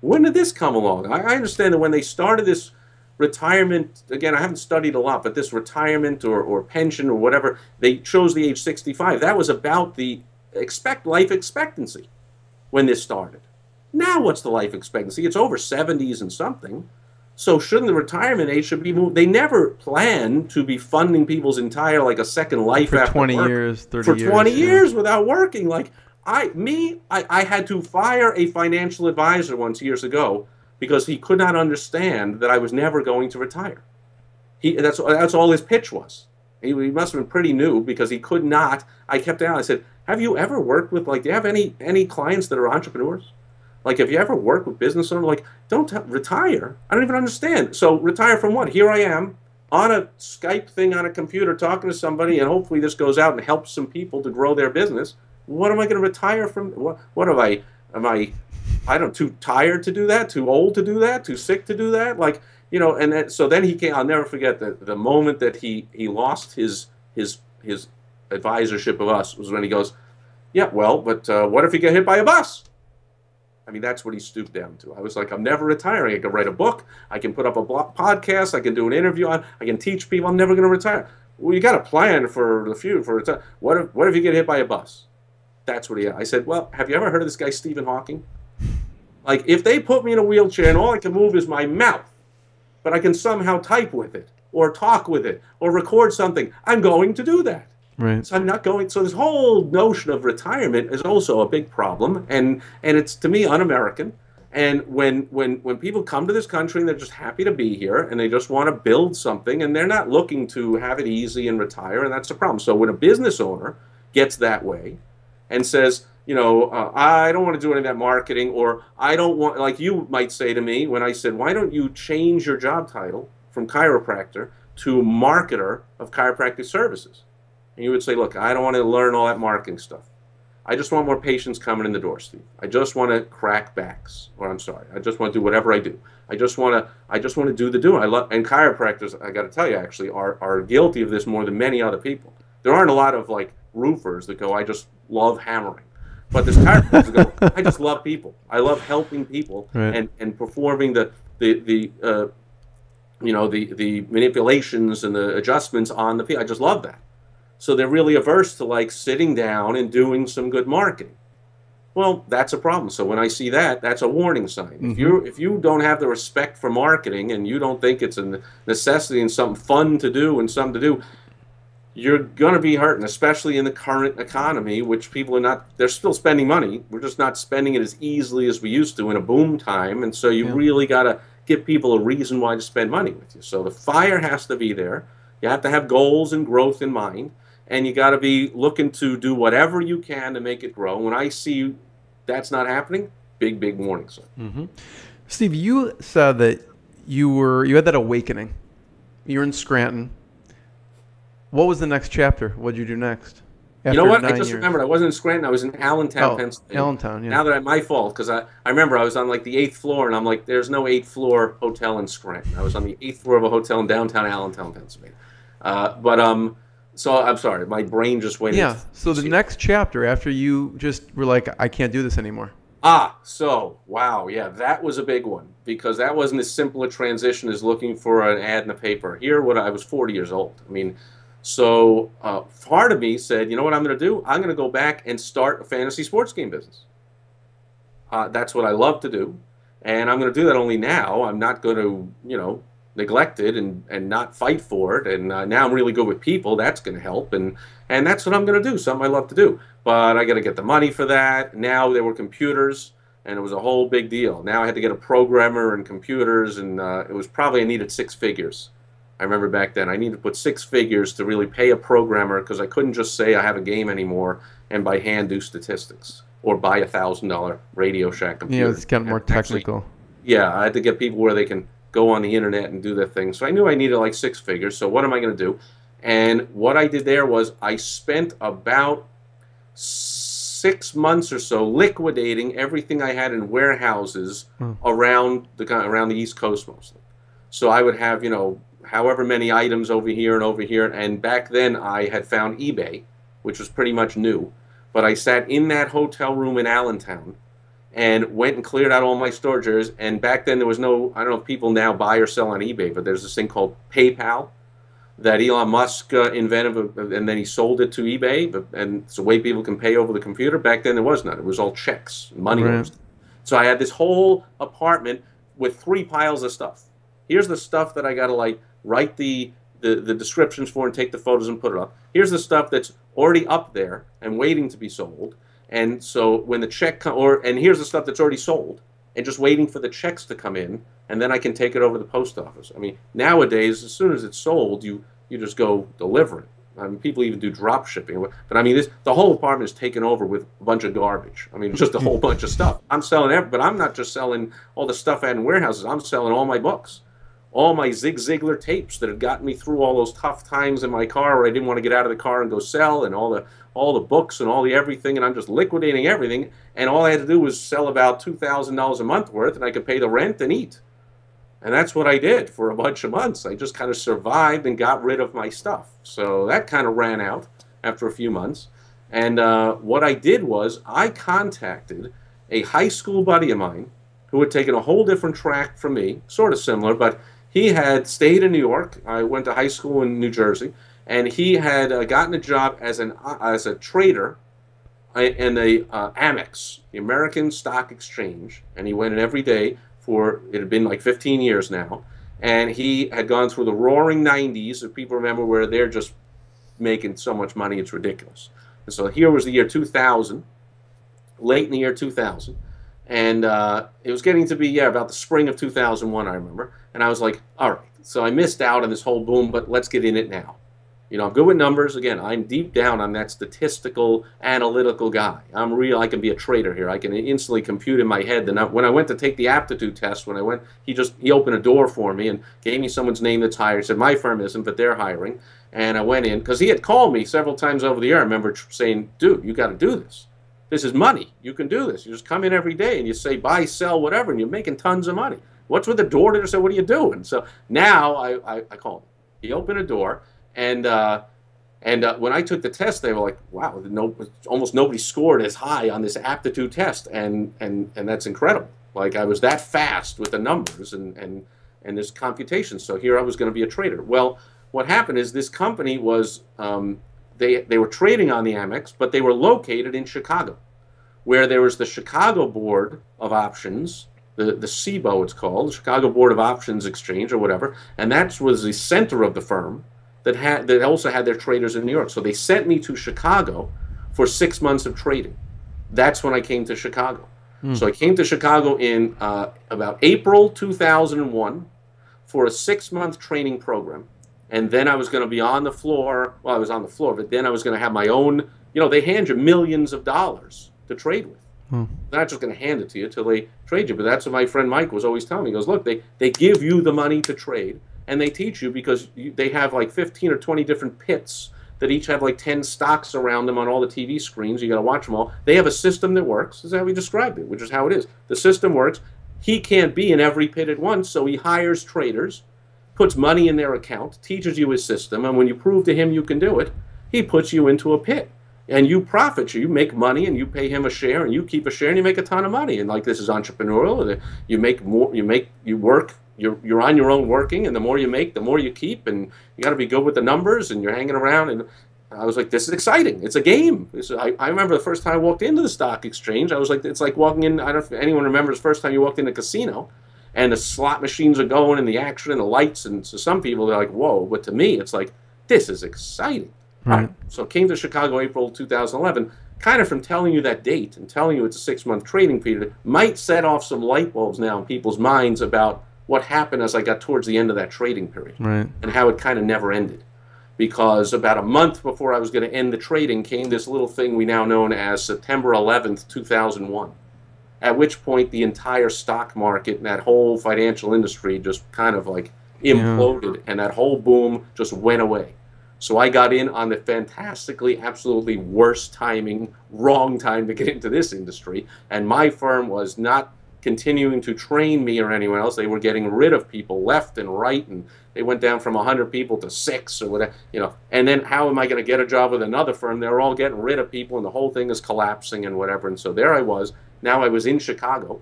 Speaker 2: When did this come along? I, I understand that when they started this retirement again i haven't studied a lot but this retirement or, or pension or whatever they chose the age 65 that was about the expect life expectancy when this started Now what's the life expectancy? It's over 70s and something. So shouldn't the retirement age should be moved? They never plan to be funding people's entire like a second life
Speaker 1: for
Speaker 2: after
Speaker 1: 20
Speaker 2: work.
Speaker 1: years, 30
Speaker 2: for
Speaker 1: years,
Speaker 2: 20
Speaker 1: yeah.
Speaker 2: years without working. Like I, me, I, I had to fire a financial advisor once years ago because he could not understand that I was never going to retire. He that's that's all his pitch was. He, he must have been pretty new because he could not. I kept down. I said, "Have you ever worked with like? Do you have any any clients that are entrepreneurs? Like, if you ever work with business owners? Like, don't retire. I don't even understand. So retire from what? Here I am on a Skype thing on a computer talking to somebody, and hopefully this goes out and helps some people to grow their business. What am I going to retire from? What what am I? Am I? I don't too tired to do that, too old to do that, too sick to do that. Like you know, and so then he came. I'll never forget the the moment that he he lost his his his advisorship of us was when he goes, yeah, well, but uh, what if you get hit by a bus? I mean, that's what he stooped down to. I was like, I'm never retiring. I can write a book. I can put up a podcast. I can do an interview. I, I can teach people. I'm never going to retire. Well, you got a plan for the future. For. What if what if you get hit by a bus? That's what he. I said, well, have you ever heard of this guy Stephen Hawking? Like, if they put me in a wheelchair and all I can move is my mouth, but I can somehow type with it or talk with it or record something, I'm going to do that.
Speaker 1: Right.
Speaker 2: So I'm not going. So this whole notion of retirement is also a big problem, and and it's to me un-American. And when when when people come to this country and they're just happy to be here and they just want to build something and they're not looking to have it easy and retire, and that's the problem. So when a business owner gets that way and says, you know, uh, I don't want to do any of that marketing, or I don't want, like you might say to me when I said, why don't you change your job title from chiropractor to marketer of chiropractic services? And you would say, look, I don't want to learn all that marketing stuff. I just want more patients coming in the door, Steve. I just want to crack backs, or I'm sorry, I just want to do whatever I do. I just want to, I just want to do the doing. I love, and chiropractors, I got to tell you, actually, are are guilty of this more than many other people. There aren't a lot of like roofers that go, I just love hammering. But there's chiropractors that go, I just love people. I love helping people
Speaker 1: Right.
Speaker 2: and, and performing the the the uh, you know the the manipulations and the adjustments on the people. I just love that. So they're really averse to like sitting down and doing some good marketing. Well, that's a problem. So when I see that, that's a warning sign. If mm-hmm. you if you don't have the respect for marketing and you don't think it's a necessity and something fun to do and something to do, you're going to be hurting, especially in the current economy, which people are not, they're still spending money. We're just not spending it as easily as we used to in a boom time. And so you
Speaker 1: Yeah.
Speaker 2: really got to give people a reason why to spend money with you. So the fire has to be there. You have to have goals and growth in mind. And you got to be looking to do whatever you can to make it grow. When I see that's not happening, big, big warning sign.
Speaker 1: Steve, you said that you were you had that awakening. You were in Scranton. What was the next chapter? What did you do next?
Speaker 2: You know what? I just
Speaker 1: years?
Speaker 2: remembered I wasn't in Scranton. I was in Allentown,
Speaker 1: Oh,
Speaker 2: Pennsylvania.
Speaker 1: Allentown, yeah.
Speaker 2: Now that I, my fault, because I, I remember I was on like the eighth floor, and I'm like, there's no eighth floor hotel in Scranton. I was on the eighth floor of a hotel in downtown Allentown, Pennsylvania. Uh, but um, so I'm sorry, my brain just went.
Speaker 1: yeah. So the next chapter after you just were like, I can't do this anymore.
Speaker 2: Ah, so wow, yeah, that was a big one because that wasn't as simple a transition as looking for an ad in the paper. Here, what I was 40 years old. I mean, so uh, part of me said, you know what I'm going to do? I'm going to go back and start a fantasy sports game business. Uh, that's what I love to do, and I'm going to do that only now. I'm not going to, you know, neglect it and, and not fight for it. And uh, now I'm really good with people. That's going to help, and and that's what I'm going to do. Something I love to do, but I got to get the money for that. Now there were computers, and it was a whole big deal. Now I had to get a programmer and computers, and uh, it was probably I needed six figures. I remember back then I needed to put six figures to really pay a programmer because I couldn't just say I have a game anymore and by hand do statistics or buy a thousand dollar Radio Shack computer.
Speaker 1: Yeah, it's more
Speaker 2: Actually,
Speaker 1: technical.
Speaker 2: yeah, I had to get people where they can go on the internet and do their thing. So I knew I needed like six figures. So what am I going to do? And what I did there was I spent about six months or so liquidating everything I had in warehouses
Speaker 1: Hmm.
Speaker 2: around the around the East Coast mostly. So I would have you know however many items over here and over here. And back then I had found eBay, which was pretty much new. But I sat in that hotel room in Allentown and went and cleared out all my storage areas. And back then there was no, I don't know if people now buy or sell on eBay, but there's this thing called PayPal that Elon Musk uh, invented, uh, and then he sold it to eBay. But, and it's a way people can pay over the computer. Back then there was none. It was all checks, money
Speaker 1: Right.
Speaker 2: orders. So I had this whole apartment with three piles of stuff. Here's the stuff that I got to like write the, the, the descriptions for and take the photos and put it up. Here's the stuff that's already up there and waiting to be sold. And so when the check come, or and here's the stuff that's already sold and just waiting for the checks to come in, and then I can take it over to the post office. I mean, nowadays, as soon as it's sold, you you just go deliver it. I mean, people even do drop shipping. But I mean, this the whole apartment is taken over with a bunch of garbage. I mean, just a whole bunch of stuff. I'm selling every, but I'm not just selling all the stuff I had in warehouses. I'm selling all my books, all my Zig Ziglar tapes that had gotten me through all those tough times in my car where I didn't want to get out of the car and go sell, and all the all the books and all the everything. And I'm just liquidating everything. And all I had to do was sell about two thousand dollars a month worth, and I could pay the rent and eat. And that's what I did for a bunch of months. I just kind of survived and got rid of my stuff. So that kind of ran out after a few months. And uh, what I did was I contacted a high school buddy of mine who had taken a whole different track from me, sort of similar, but he had stayed in New York. I went to high school in New Jersey, and he had uh, gotten a job as an uh, as a trader in the uh, Amex, the American Stock Exchange, and he went in every day for it had been like 15 years now, and he had gone through the roaring 90s. If people remember, where they're just making so much money, it's ridiculous. And so here was the year 2000, late in the year 2000, and uh, it was getting to be yeah about the spring of 2001, I remember. And I was like, all right, so I missed out on this whole boom, but let's get in it now. You know, I'm good with numbers. Again, I'm deep down I'm that statistical, analytical guy. I'm real. I can be a trader here. I can instantly compute in my head. When I went to take the aptitude test, when I went, he just he opened a door for me and gave me someone's name that's hired. Said my firm isn't, but they're hiring. And I went in because he had called me several times over the air. I remember saying, "Dude, you got to do this. This is money. You can do this. You just come in every day and you say buy, sell, whatever, and you're making tons of money." What's with the door to say, "What are you doing?" So now I I, I called him. He opened a door and uh, and uh, when I took the test, they were like, "Wow, no, almost nobody scored as high on this aptitude test," and and and that's incredible. Like I was that fast with the numbers and and and this computation. So here I was going to be a trader. Well, what happened is this company was um, they they were trading on the Amex, but they were located in Chicago, where there was the Chicago Board of Options, the the CBOE it's called, the Chicago Board of Options Exchange or whatever, and that was the center of the firm that had that also had their traders in New York. So they sent me to Chicago for six months of trading. That's when I came to Chicago. Mm. So I came to Chicago in uh, about April 2001 for a six-month training program, and then I was going to be on the floor. Well, I was on the floor, but then I was going to have my own. You know, they hand you millions of dollars to trade with. Hmm. They're not just going to hand it to you till they trade you. But that's what my friend Mike was always telling me. He goes, look, they, they give you the money to trade, and they teach you because you, they have like 15 or 20 different pits that each have like 10 stocks around them on all the TV screens. You got to watch them all. They have a system that works. This is how we described it, which is how it is. The system works. He can't be in every pit at once, so he hires traders, puts money in their account, teaches you his system, and when you prove to him you can do it, he puts you into a pit. And you profit, you make money, and you pay him a share, and you keep a share, and you make a ton of money. And like this is entrepreneurial. You make more, you make, you work you're you're on your own working, and the more you make, the more you keep, and you got to be good with the numbers, and you're hanging around. And I was like, this is exciting. It's a game. It's, I, I remember the first time I walked into the stock exchange. I was like, it's like walking in. I don't know if anyone remembers the first time you walked in a casino, and the slot machines are going, and the action, and the lights, and so some people they're like, whoa. But to me, it's like this is exciting. Right. So came to Chicago April 2011 kind of from telling you that date and telling you it's a six month trading period might set off some light bulbs now in people's minds about what happened as I got towards the end of that trading period
Speaker 1: right.
Speaker 2: and how it kind of never ended. Because about a month before I was going to end the trading came this little thing we now know as September 11th, 2001. At which point the entire stock market and that whole financial industry just kind of like imploded yeah. and that whole boom just went away. So I got in on the fantastically, absolutely worst timing, wrong time to get into this industry. And my firm was not continuing to train me or anyone else. They were getting rid of people left and right, and they went down from 100 people to six or whatever, you know. And then how am I going to get a job with another firm? They're all getting rid of people, and the whole thing is collapsing and whatever. And so there I was. Now I was in Chicago,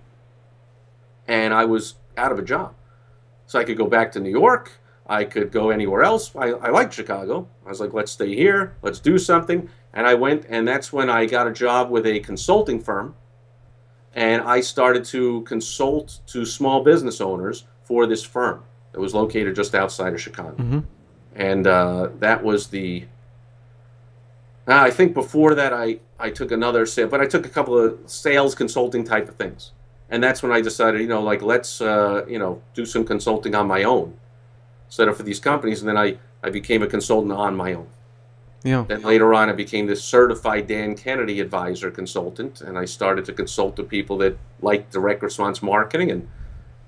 Speaker 2: and I was out of a job. So I could go back to New York. I could go anywhere else. I, I liked Chicago. I was like, let's stay here. Let's do something. And I went, and that's when I got a job with a consulting firm and I started to consult to small business owners for this firm that was located just outside of Chicago. Mm-hmm. And uh, that was the. Uh, I think before that, I, I took another sale, but I took a couple of sales consulting type of things. And that's when I decided, you know, like, let's, uh, you know, do some consulting on my own set up for these companies. And then I, I became a consultant on my own.
Speaker 1: Yeah.
Speaker 2: Then later on, I became this certified Dan Kennedy advisor consultant, and I started to consult to people that like direct response marketing, and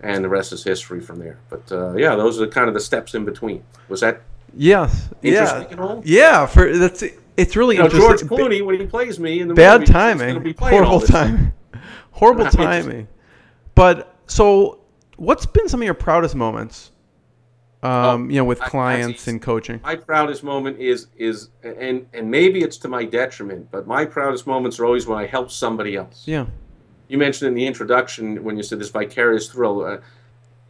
Speaker 2: and the rest is history from there. But uh, yeah, those are kind of the steps in between. Was that?
Speaker 1: Yes. Yeah. Yeah. For that's it's really
Speaker 2: you know,
Speaker 1: interesting.
Speaker 2: George Clooney when he plays me in the
Speaker 1: bad
Speaker 2: movie,
Speaker 1: timing, horrible timing, horrible timing. But so, what's been some of your proudest moments um, oh, you know, with clients and coaching.
Speaker 2: My proudest moment is is and and maybe it's to my detriment, but my proudest moments are always when I help somebody else.
Speaker 1: Yeah.
Speaker 2: You mentioned in the introduction when you said this vicarious thrill. Uh,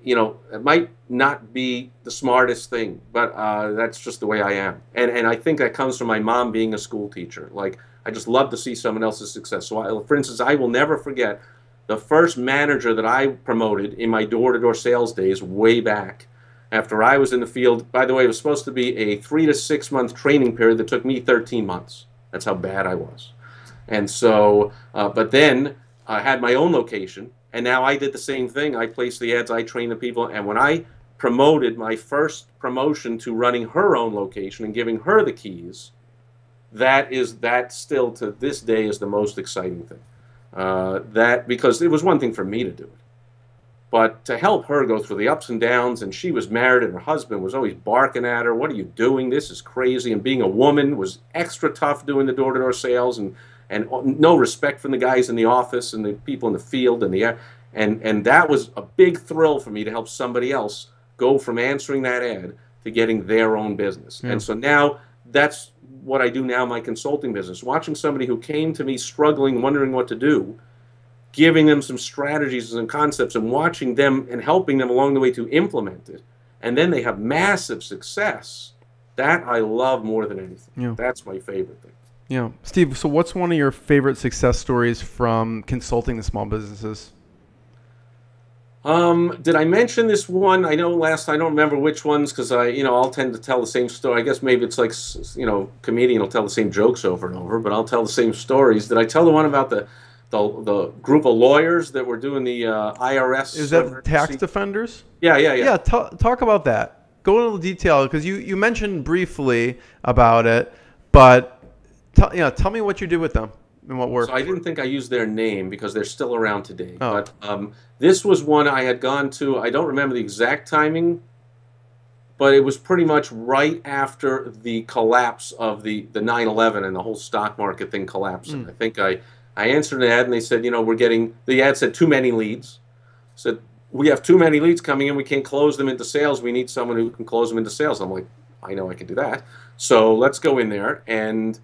Speaker 2: you know, it might not be the smartest thing, but uh, that's just the way I am. And and I think that comes from my mom being a school teacher. Like I just love to see someone else's success. So, I, for instance, I will never forget the first manager that I promoted in my door-to-door sales days way back after I was in the field. By the way, it was supposed to be a three to six month training period that took me 13 months. That's how bad I was. And so, uh, but then I had my own location, and now I did the same thing. I placed the ads, I trained the people, and when I promoted my first promotion to running her own location and giving her the keys, that is that still to this day is the most exciting thing. Uh, that because it was one thing for me to do it but to help her go through the ups and downs, and she was married and her husband was always barking at her, What are you doing? This is crazy. And being a woman was extra tough doing the door to door sales and, and no respect from the guys in the office and the people in the field. And, the, and, and that was a big thrill for me to help somebody else go from answering that ad to getting their own business. Yeah. And so now that's what I do now, my consulting business. Watching somebody who came to me struggling, wondering what to do giving them some strategies and concepts and watching them and helping them along the way to implement it. And then they have massive success. That I love more than anything. Yeah. That's my favorite thing.
Speaker 1: Yeah. Steve, so what's one of your favorite success stories from consulting the small businesses?
Speaker 2: Um, did I mention this one? I know last I don't remember which ones because I, you know, I'll tend to tell the same story. I guess maybe it's like, you know, comedian will tell the same jokes over and over, but I'll tell the same stories. Did I tell the one about the the the group of lawyers that were doing the uh, IRS.
Speaker 1: Is that tax defenders?
Speaker 2: Yeah, yeah, yeah.
Speaker 1: Yeah, t- talk about that. Go into detail because you you mentioned briefly about it, but tell yeah, tell me what you did with them and what worked.
Speaker 2: So I didn't think I used their name because they're still around today. Oh. But um, this was one I had gone to. I don't remember the exact timing, but it was pretty much right after the collapse of the the 9/11 and the whole stock market thing collapsed. Mm. I think I I answered an ad and they said, you know, we're getting, the ad said too many leads. said, we have too many leads coming in. We can't close them into sales. We need someone who can close them into sales. I'm like, I know I can do that. So let's go in there. And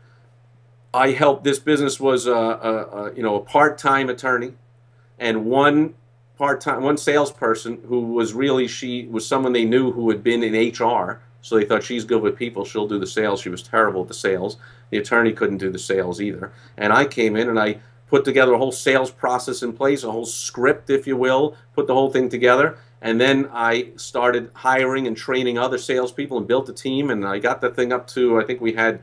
Speaker 2: I helped, this business was, a, a, a you know, a part-time attorney and one part-time, one salesperson who was really, she was someone they knew who had been in HR. So they thought she's good with people. She'll do the sales. She was terrible at the sales. The attorney couldn't do the sales either. And I came in and I put together a whole sales process in place, a whole script, if you will, put the whole thing together. And then I started hiring and training other salespeople and built a team. And I got the thing up to, I think we had,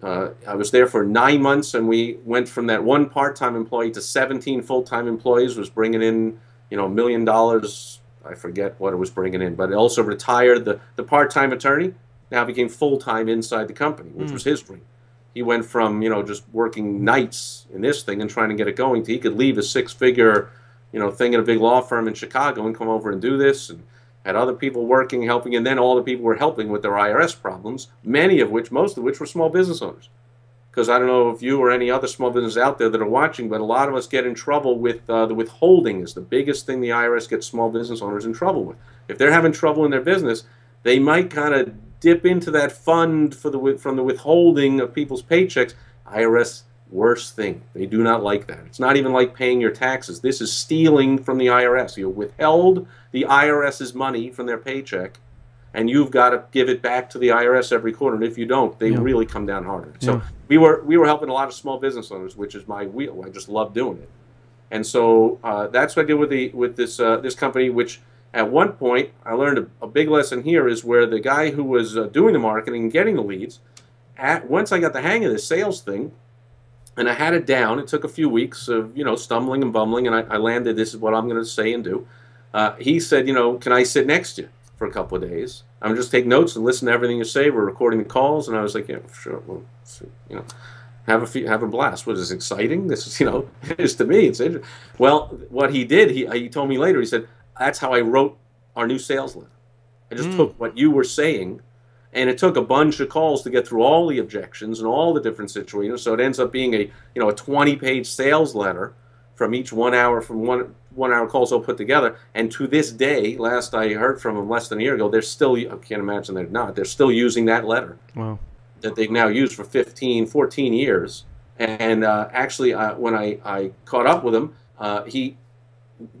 Speaker 2: uh, I was there for nine months and we went from that one part time employee to 17 full time employees, was bringing in, you know, a million dollars. I forget what it was bringing in, but it also retired the, the part time attorney, now became full time inside the company, which mm. was his dream he went from you know just working nights in this thing and trying to get it going to he could leave a six figure you know thing in a big law firm in Chicago and come over and do this and had other people working helping and then all the people were helping with their IRS problems many of which most of which were small business owners. Because I don't know if you or any other small business out there that are watching but a lot of us get in trouble with uh, the withholding is the biggest thing the IRS gets small business owners in trouble with. If they're having trouble in their business they might kind of dip into that fund for the from the withholding of people's paychecks. IRS worst thing. They do not like that. It's not even like paying your taxes. This is stealing from the IRS. You withheld the IRS's money from their paycheck, and you've got to give it back to the IRS every quarter. And if you don't, they yeah. really come down harder. So we were we were helping a lot of small business owners, which is my wheel. I just love doing it. And so uh, that's what I did with the with this uh, this company, which at one point I learned a, a, big lesson here is where the guy who was uh, doing the marketing and getting the leads, at, once I got the hang of this sales thing, and I had it down. It took a few weeks of you know stumbling and bumbling, and I, I landed. This is what I'm going to say and do. Uh, he said, you know, can I sit next to you for a couple of days? I'm just take notes and listen to everything you say. We're recording the calls, and I was like, yeah, sure. Well, you know have a have a blast. What is exciting? This is you know it is to me. It's interesting. Well, what he did, he he told me later. He said that's how I wrote our new sales letter. I just mm. took what you were saying, and it took a bunch of calls to get through all the objections and all the different situations. So it ends up being a you know a 20 page sales letter from each one hour from one one hour calls all put together. And to this day, last I heard from them less than a year ago, they're still I can't imagine they're not. They're still using that letter.
Speaker 1: Wow
Speaker 2: that they've now used for 15, 14 years. And uh, actually, uh, when I, I caught up with him, uh, he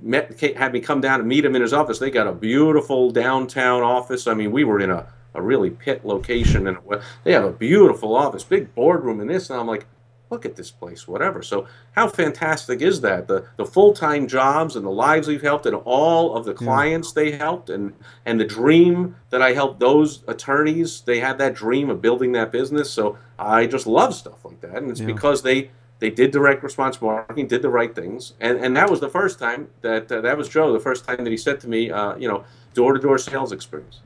Speaker 2: met had me come down and meet him in his office. They got a beautiful downtown office. I mean, we were in a, a really pit location, and they have a beautiful office, big boardroom, and this. And I'm like, look at this place, whatever. So how fantastic is that? The the full time jobs and the lives we've helped, and all of the clients yeah. they helped, and and the dream that I helped those attorneys. They had that dream of building that business. So I just love stuff like that, and it's yeah. because they. They did direct response marketing, did the right things, and and that was the first time that uh, that was Joe. The first time that he said to me, uh, you know, door to door sales experience.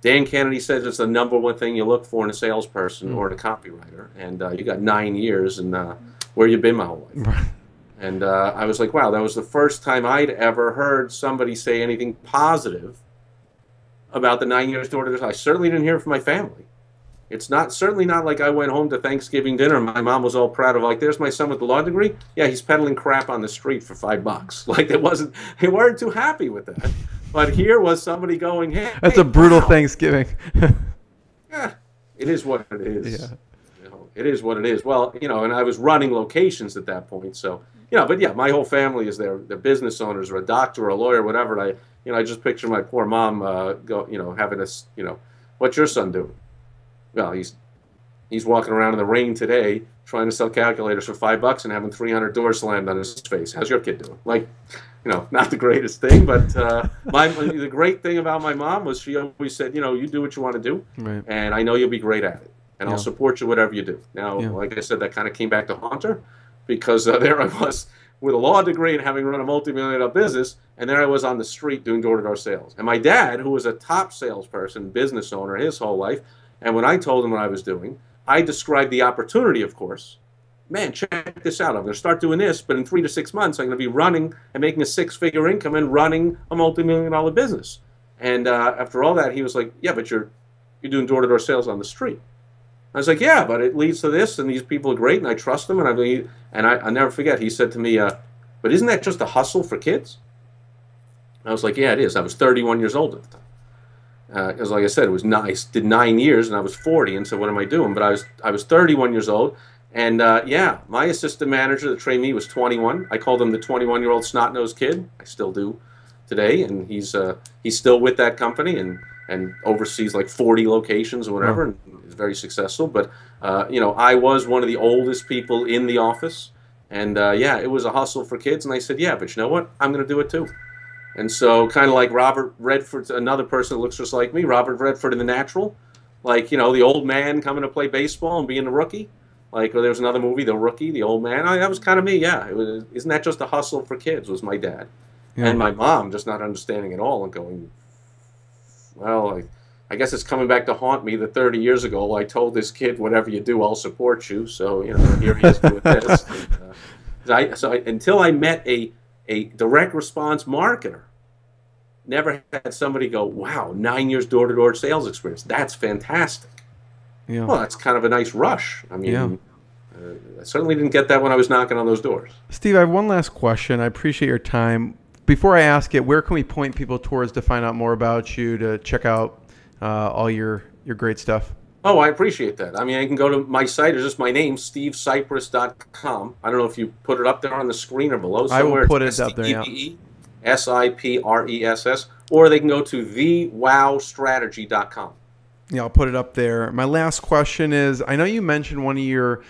Speaker 2: Dan Kennedy says it's the number one thing you look for in a salesperson mm. or in a copywriter. And uh, you got nine years, and uh, where you been my whole life? and uh, I was like, wow, that was the first time I'd ever heard somebody say anything positive about the nine years door to door. I certainly didn't hear it from my family. It's not certainly not like I went home to Thanksgiving dinner. My mom was all proud of like, "There's my son with the law degree. Yeah, he's peddling crap on the street for five bucks." Like it wasn't. They weren't too happy with that. But here was somebody going, "Hey,
Speaker 1: that's a brutal wow. Thanksgiving."
Speaker 2: yeah, it is what it is. Yeah. You know, it is what it is. Well, you know, and I was running locations at that point, so you know. But yeah, my whole family is there. They're business owners or a doctor or a lawyer, whatever. And I, you know, I just picture my poor mom uh, go, you know, having this, you know, what's your son doing? Well, he's he's walking around in the rain today trying to sell calculators for five bucks and having 300 doors slammed on his face. How's your kid doing? Like, you know, not the greatest thing, but uh, my the great thing about my mom was she always said, you know, you do what you want to do, right. and I know you'll be great at it, and yeah. I'll support you whatever you do. Now, yeah. like I said, that kind of came back to haunt her because uh, there I was with a law degree and having run a multi-million dollar business, and there I was on the street doing door-to-door sales. And my dad, who was a top salesperson, business owner his whole life, and when I told him what I was doing, I described the opportunity, of course. Man, check this out. I'm going to start doing this, but in three to six months, I'm going to be running and making a six figure income and running a multi million dollar business. And uh, after all that, he was like, Yeah, but you're, you're doing door to door sales on the street. I was like, Yeah, but it leads to this, and these people are great, and I trust them. And, I, and I, I'll never forget, he said to me, uh, But isn't that just a hustle for kids? I was like, Yeah, it is. I was 31 years old at the time because uh, like I said, it was nice. Did nine years, and I was 40, and so what am I doing? But I was I was 31 years old, and uh, yeah, my assistant manager that trained me was 21. I called him the 21 year old snot nosed kid. I still do today, and he's uh, he's still with that company and and oversees like 40 locations or whatever, and is very successful. But uh, you know, I was one of the oldest people in the office, and uh, yeah, it was a hustle for kids. And I said, yeah, but you know what? I'm going to do it too. And so, kind of like Robert Redford, another person that looks just like me, Robert Redford in The Natural, like you know, the old man coming to play baseball and being a rookie. Like or there was another movie, The Rookie, the old man. I, that was kind of me. Yeah, it was. Isn't that just a hustle for kids? Was my dad, yeah. and my mom just not understanding at all and going, well, I, I guess it's coming back to haunt me that 30 years ago I told this kid, whatever you do, I'll support you. So you know, here he is doing this. And, uh, I, so I, until I met a a direct response marketer never had somebody go, wow, nine years door to door sales experience. That's fantastic. Yeah. Well, that's kind of a nice rush. I mean, yeah. uh, I certainly didn't get that when I was knocking on those doors.
Speaker 1: Steve, I have one last question. I appreciate your time. Before I ask it, where can we point people towards to find out more about you, to check out uh, all your, your great stuff?
Speaker 2: Oh, I appreciate that. I mean, I can go to my site. It's just my name, stevesipress.com. I don't know if you put it up there on the screen or below somewhere.
Speaker 1: I will put it up there, yeah.
Speaker 2: S I P R E S S, or they can go to thewowstrategy.com.
Speaker 1: Yeah, I'll put it up there. My last question is I know you mentioned one of your,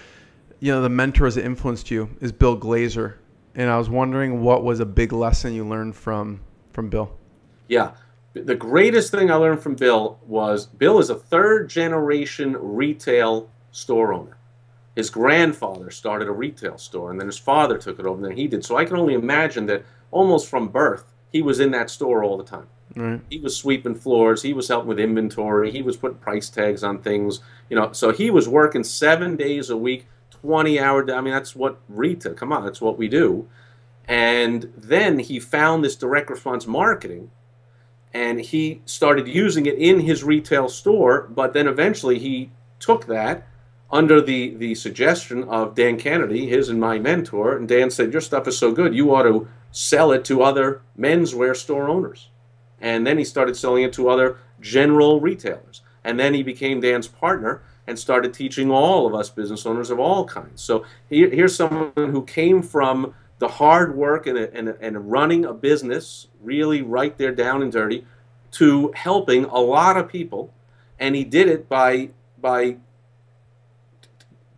Speaker 1: you know, the mentors that influenced you is Bill Glazer. and I was wondering what was a big lesson you learned from from Bill.
Speaker 2: Yeah, the greatest thing I learned from Bill was Bill is a third generation retail store owner. His grandfather started a retail store, and then his father took it over, and then he did. So I can only imagine that almost from birth, he was in that store all the time. Right. He was sweeping floors. He was helping with inventory. He was putting price tags on things. You know, so he was working seven days a week, twenty hour. I mean, that's what retail. Come on, that's what we do. And then he found this direct response marketing, and he started using it in his retail store. But then eventually he took that under the the suggestion of Dan Kennedy, his and my mentor. And Dan said, "Your stuff is so good, you ought to sell it to other menswear store owners." And then he started selling it to other general retailers. And then he became Dan's partner and started teaching all of us business owners of all kinds. So here, here's someone who came from the hard work and, and, and running a business, really right there down and dirty, to helping a lot of people. And he did it by, by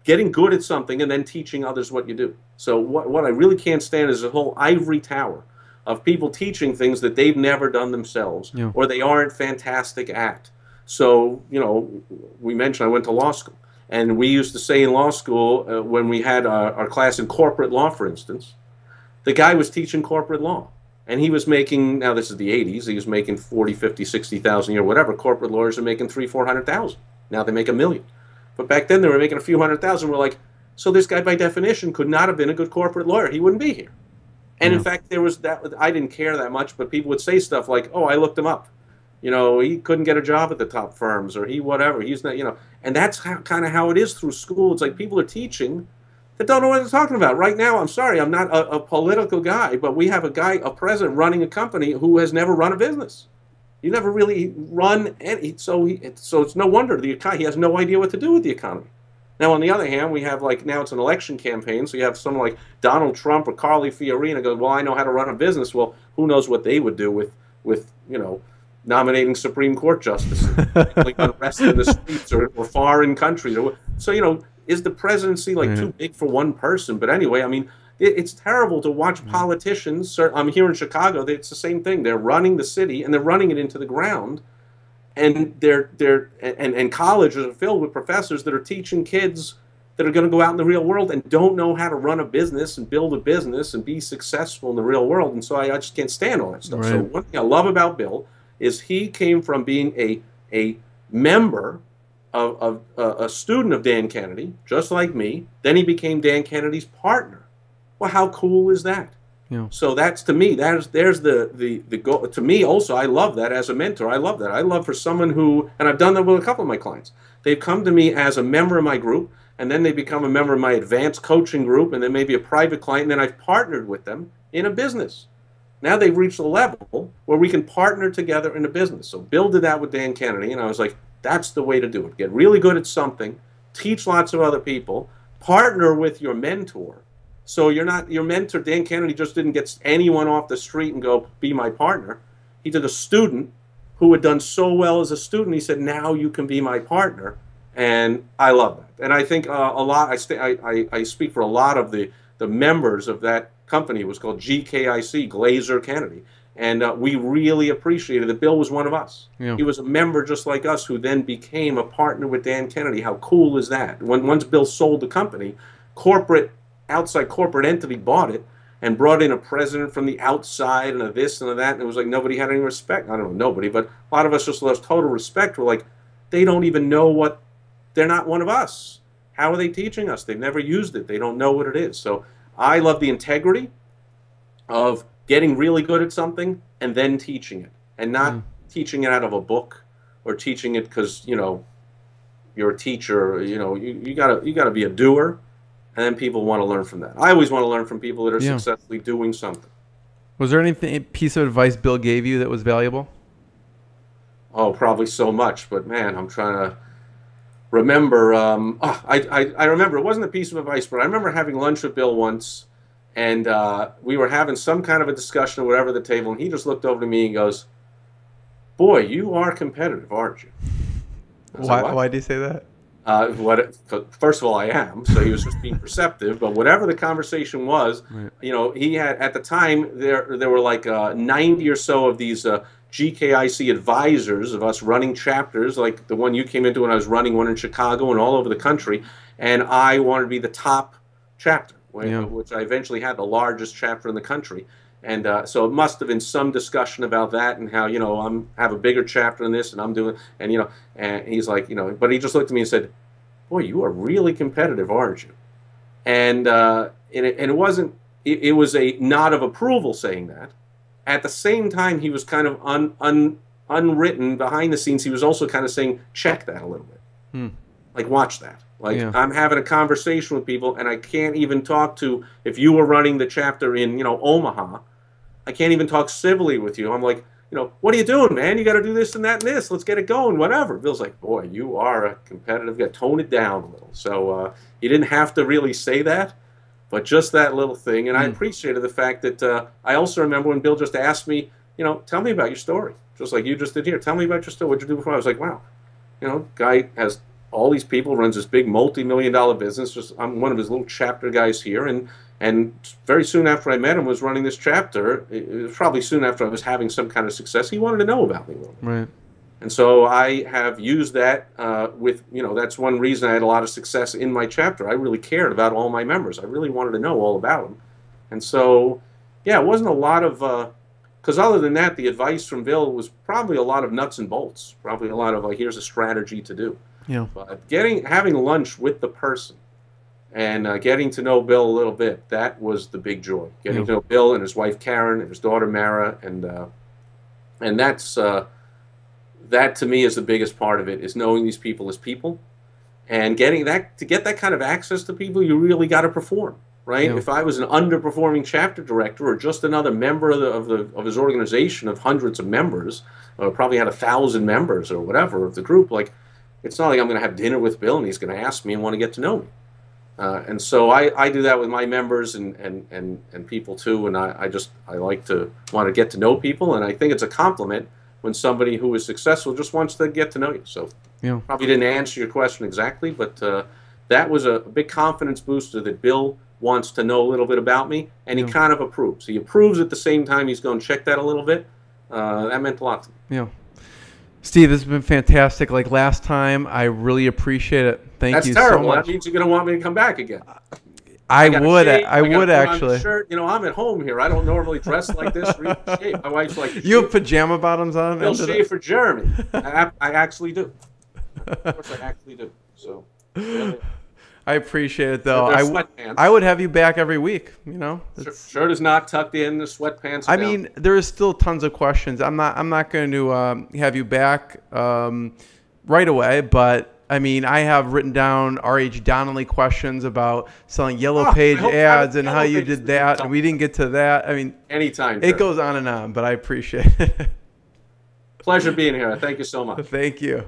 Speaker 2: getting good at something and then teaching others what you do. So what, what I really can't stand is the whole ivory tower of people teaching things that they've never done themselves yeah. or they aren't fantastic at. So, you know, we mentioned I went to law school. And we used to say in law school, uh, when we had our, our class in corporate law, for instance, the guy was teaching corporate law. And he was making, now this is the 80s, he was making 40, 50, 60,000 a year, whatever. Corporate lawyers are making three, 400,000. Now they make a million. But back then they were making a few hundred thousand. We're like, so this guy by definition could not have been a good corporate lawyer. He wouldn't be here. And yeah. in fact, there was that. I didn't care that much, but people would say stuff like, "Oh, I looked him up. You know, he couldn't get a job at the top firms, or he whatever. He's not. You know." And that's how, kind of how it is through school. It's like people are teaching that don't know what they're talking about. Right now, I'm sorry, I'm not a, a political guy, but we have a guy, a president, running a company who has never run a business. He never really run any. So he, so it's no wonder the he has no idea what to do with the economy. Now, on the other hand, we have like now it's an election campaign, so you have someone like Donald Trump or Carly Fiorina goes, "Well, I know how to run a business." Well, who knows what they would do with with you know nominating Supreme Court justices, like unrest in the streets or, or foreign countries. So you know, is the presidency like too big for one person? But anyway, I mean, it, it's terrible to watch mm-hmm. politicians. I'm um, here in Chicago. It's the same thing. They're running the city and they're running it into the ground and they're they're and, and colleges are filled with professors that are teaching kids that are going to go out in the real world and don't know how to run a business and build a business and be successful in the real world. And so I, I just can't stand all that stuff. Right. So one thing I love about Bill is he came from being a a member of, of uh, a student of Dan Kennedy, just like me. Then he became Dan Kennedy's partner. Well, how cool is that? Yeah. So that's to me, there's there's the the the goal. To me, also, I love that as a mentor. I love that. I love for someone who, and I've done that with a couple of my clients. They've come to me as a member of my group, and then they become a member of my advanced coaching group, and then maybe a private client. And then I've partnered with them in a business. Now they've reached a level where we can partner together in a business. So Bill did that with Dan Kennedy, and I was like, that's the way to do it. Get really good at something, teach lots of other people, partner with your mentor so you're not your mentor Dan Kennedy just didn't get anyone off the street and go be my partner. He did a student who had done so well as a student. He said, "Now you can be my partner," and I love that. And I think uh, a lot. I, st- I, I, I speak for a lot of the the members of that company. It was called GKIC, Glazer Kennedy, and uh, we really appreciated that Bill was one of us. Yeah. He was a member just like us, who then became a partner with Dan Kennedy. How cool is that? When once Bill sold the company, corporate outside corporate entity bought it and brought in a president from the outside and a this and a that, and it was like nobody had any respect. I don't know, nobody, but a lot of us just lost total respect. We're like, they don't even know what, they're not one of us. How are they teaching us? They've never used it. They don't know what it is. So I love the integrity of getting really good at something and then teaching it, and not mm. teaching it out of a book or teaching it because you know you're a teacher. You know, you, you gotta you gotta be a doer and then people want to learn from that. I always want to learn from people that are yeah. successfully doing something.
Speaker 1: Was there anything piece of advice Bill gave you that was valuable?
Speaker 2: Oh, probably so much, but man, I'm trying to remember. Um, oh, I, I, I remember it wasn't a piece of advice, but I remember having lunch with Bill once, and uh, we were having some kind of a discussion or whatever at the table, and he just looked over to me and goes, "Boy, you are competitive, aren't you?"
Speaker 1: Why? Like, why did he say that?
Speaker 2: Uh, what? First of all, I am. So he was just being perceptive. But whatever the conversation was, right. you know, he had at the time there there were like uh, 90 or so of these uh, GKIC advisors of us running chapters, like the one you came into when I was running one in Chicago and all over the country. And I wanted to be the top chapter, yeah. which I eventually had the largest chapter in the country. And uh, so it must have been some discussion about that and how you know I'm have a bigger chapter in this and I'm doing and you know and he's like you know but he just looked at me and said, "Boy, you are really competitive, aren't you?" And uh, and, it, and it wasn't it, it, was a nod of approval saying that. At the same time, he was kind of un, un unwritten behind the scenes. He was also kind of saying, "Check that a little bit, hmm. like watch that." Like yeah. I'm having a conversation with people, and I can't even talk to if you were running the chapter in you know Omaha, I can't even talk civilly with you. I'm like, you know, what are you doing, man? You got to do this and that and this. Let's get it going, whatever. Bill's like, boy, you are a competitive guy. Tone it down a little. So uh, he didn't have to really say that, but just that little thing. And mm. I appreciated the fact that uh, I also remember when Bill just asked me, you know, tell me about your story, just like you just did here. Tell me about your story. What'd you do before? I was like, wow, you know, guy has all these people, runs this big multi-million dollar business. Just I'm one of his little chapter guys here, and and very soon after I met him, was running this chapter. It was probably soon after I was having some kind of success. He wanted to know about me a little.
Speaker 1: Right.
Speaker 2: And so I have used that uh, with, you know, that's one reason I had a lot of success in my chapter. I really cared about all my members. I really wanted to know all about them. And so, yeah, it wasn't a lot of, because uh, other than that, the advice from Bill was probably a lot of nuts and bolts. Probably a lot of, like, here's a strategy to do.
Speaker 1: Yeah.
Speaker 2: But getting having lunch with the person and uh, getting to know Bill a little bit, that was the big joy. Getting yeah. to know Bill and his wife Karen and his daughter Mara, and uh, and that's uh, that to me is the biggest part of it is knowing these people as people, and getting that to get that kind of access to people, you really got to perform. Right? Yeah. If I was an underperforming chapter director or just another member of, the, of, the, of his organization of hundreds of members, or probably had a thousand members or whatever of the group, like it's not like I'm going to have dinner with Bill and he's going to ask me and want to get to know me. Uh, and so I, I do that with my members and, and, and, and people too. And I, I just I like to want to get to know people. And I think it's a compliment when somebody who is successful just wants to get to know you. So
Speaker 1: yeah.
Speaker 2: probably didn't answer your question exactly, but uh, that was a big confidence booster that Bill wants to know a little bit about me, and yeah. he kind of approves. He approves at the same time he's going to check that a little bit. Uh, that meant a lot to me.
Speaker 1: Yeah. Steve, this has been fantastic. Like last time, I really appreciate it. Thank
Speaker 2: That's
Speaker 1: you
Speaker 2: terrible.
Speaker 1: so much.
Speaker 2: That means you're going to want me to come back again.
Speaker 1: I, I would. Shave, I, I would actually.
Speaker 2: Shirt. You know, I'm at home here. I don't normally dress like this. My wife's like,
Speaker 1: you have pajama bottoms on.
Speaker 2: They'll shave for Jeremy. I, I, actually do. Of course, I actually do. So.
Speaker 1: I appreciate it though. I, I would have you back every week. You know,
Speaker 2: shirt is not tucked in. The sweatpants.
Speaker 1: I down. mean, there is still tons of questions. I'm not. I'm not going to um, have you back um, right away, but. I mean, I have written down R.H. Donnelley questions about selling yellow oh, page ads and how you did that, and we didn't get to that. I mean,
Speaker 2: anytime.
Speaker 1: It goes on and on, but I appreciate it.
Speaker 2: Pleasure being here. Thank you so much.
Speaker 1: Thank you.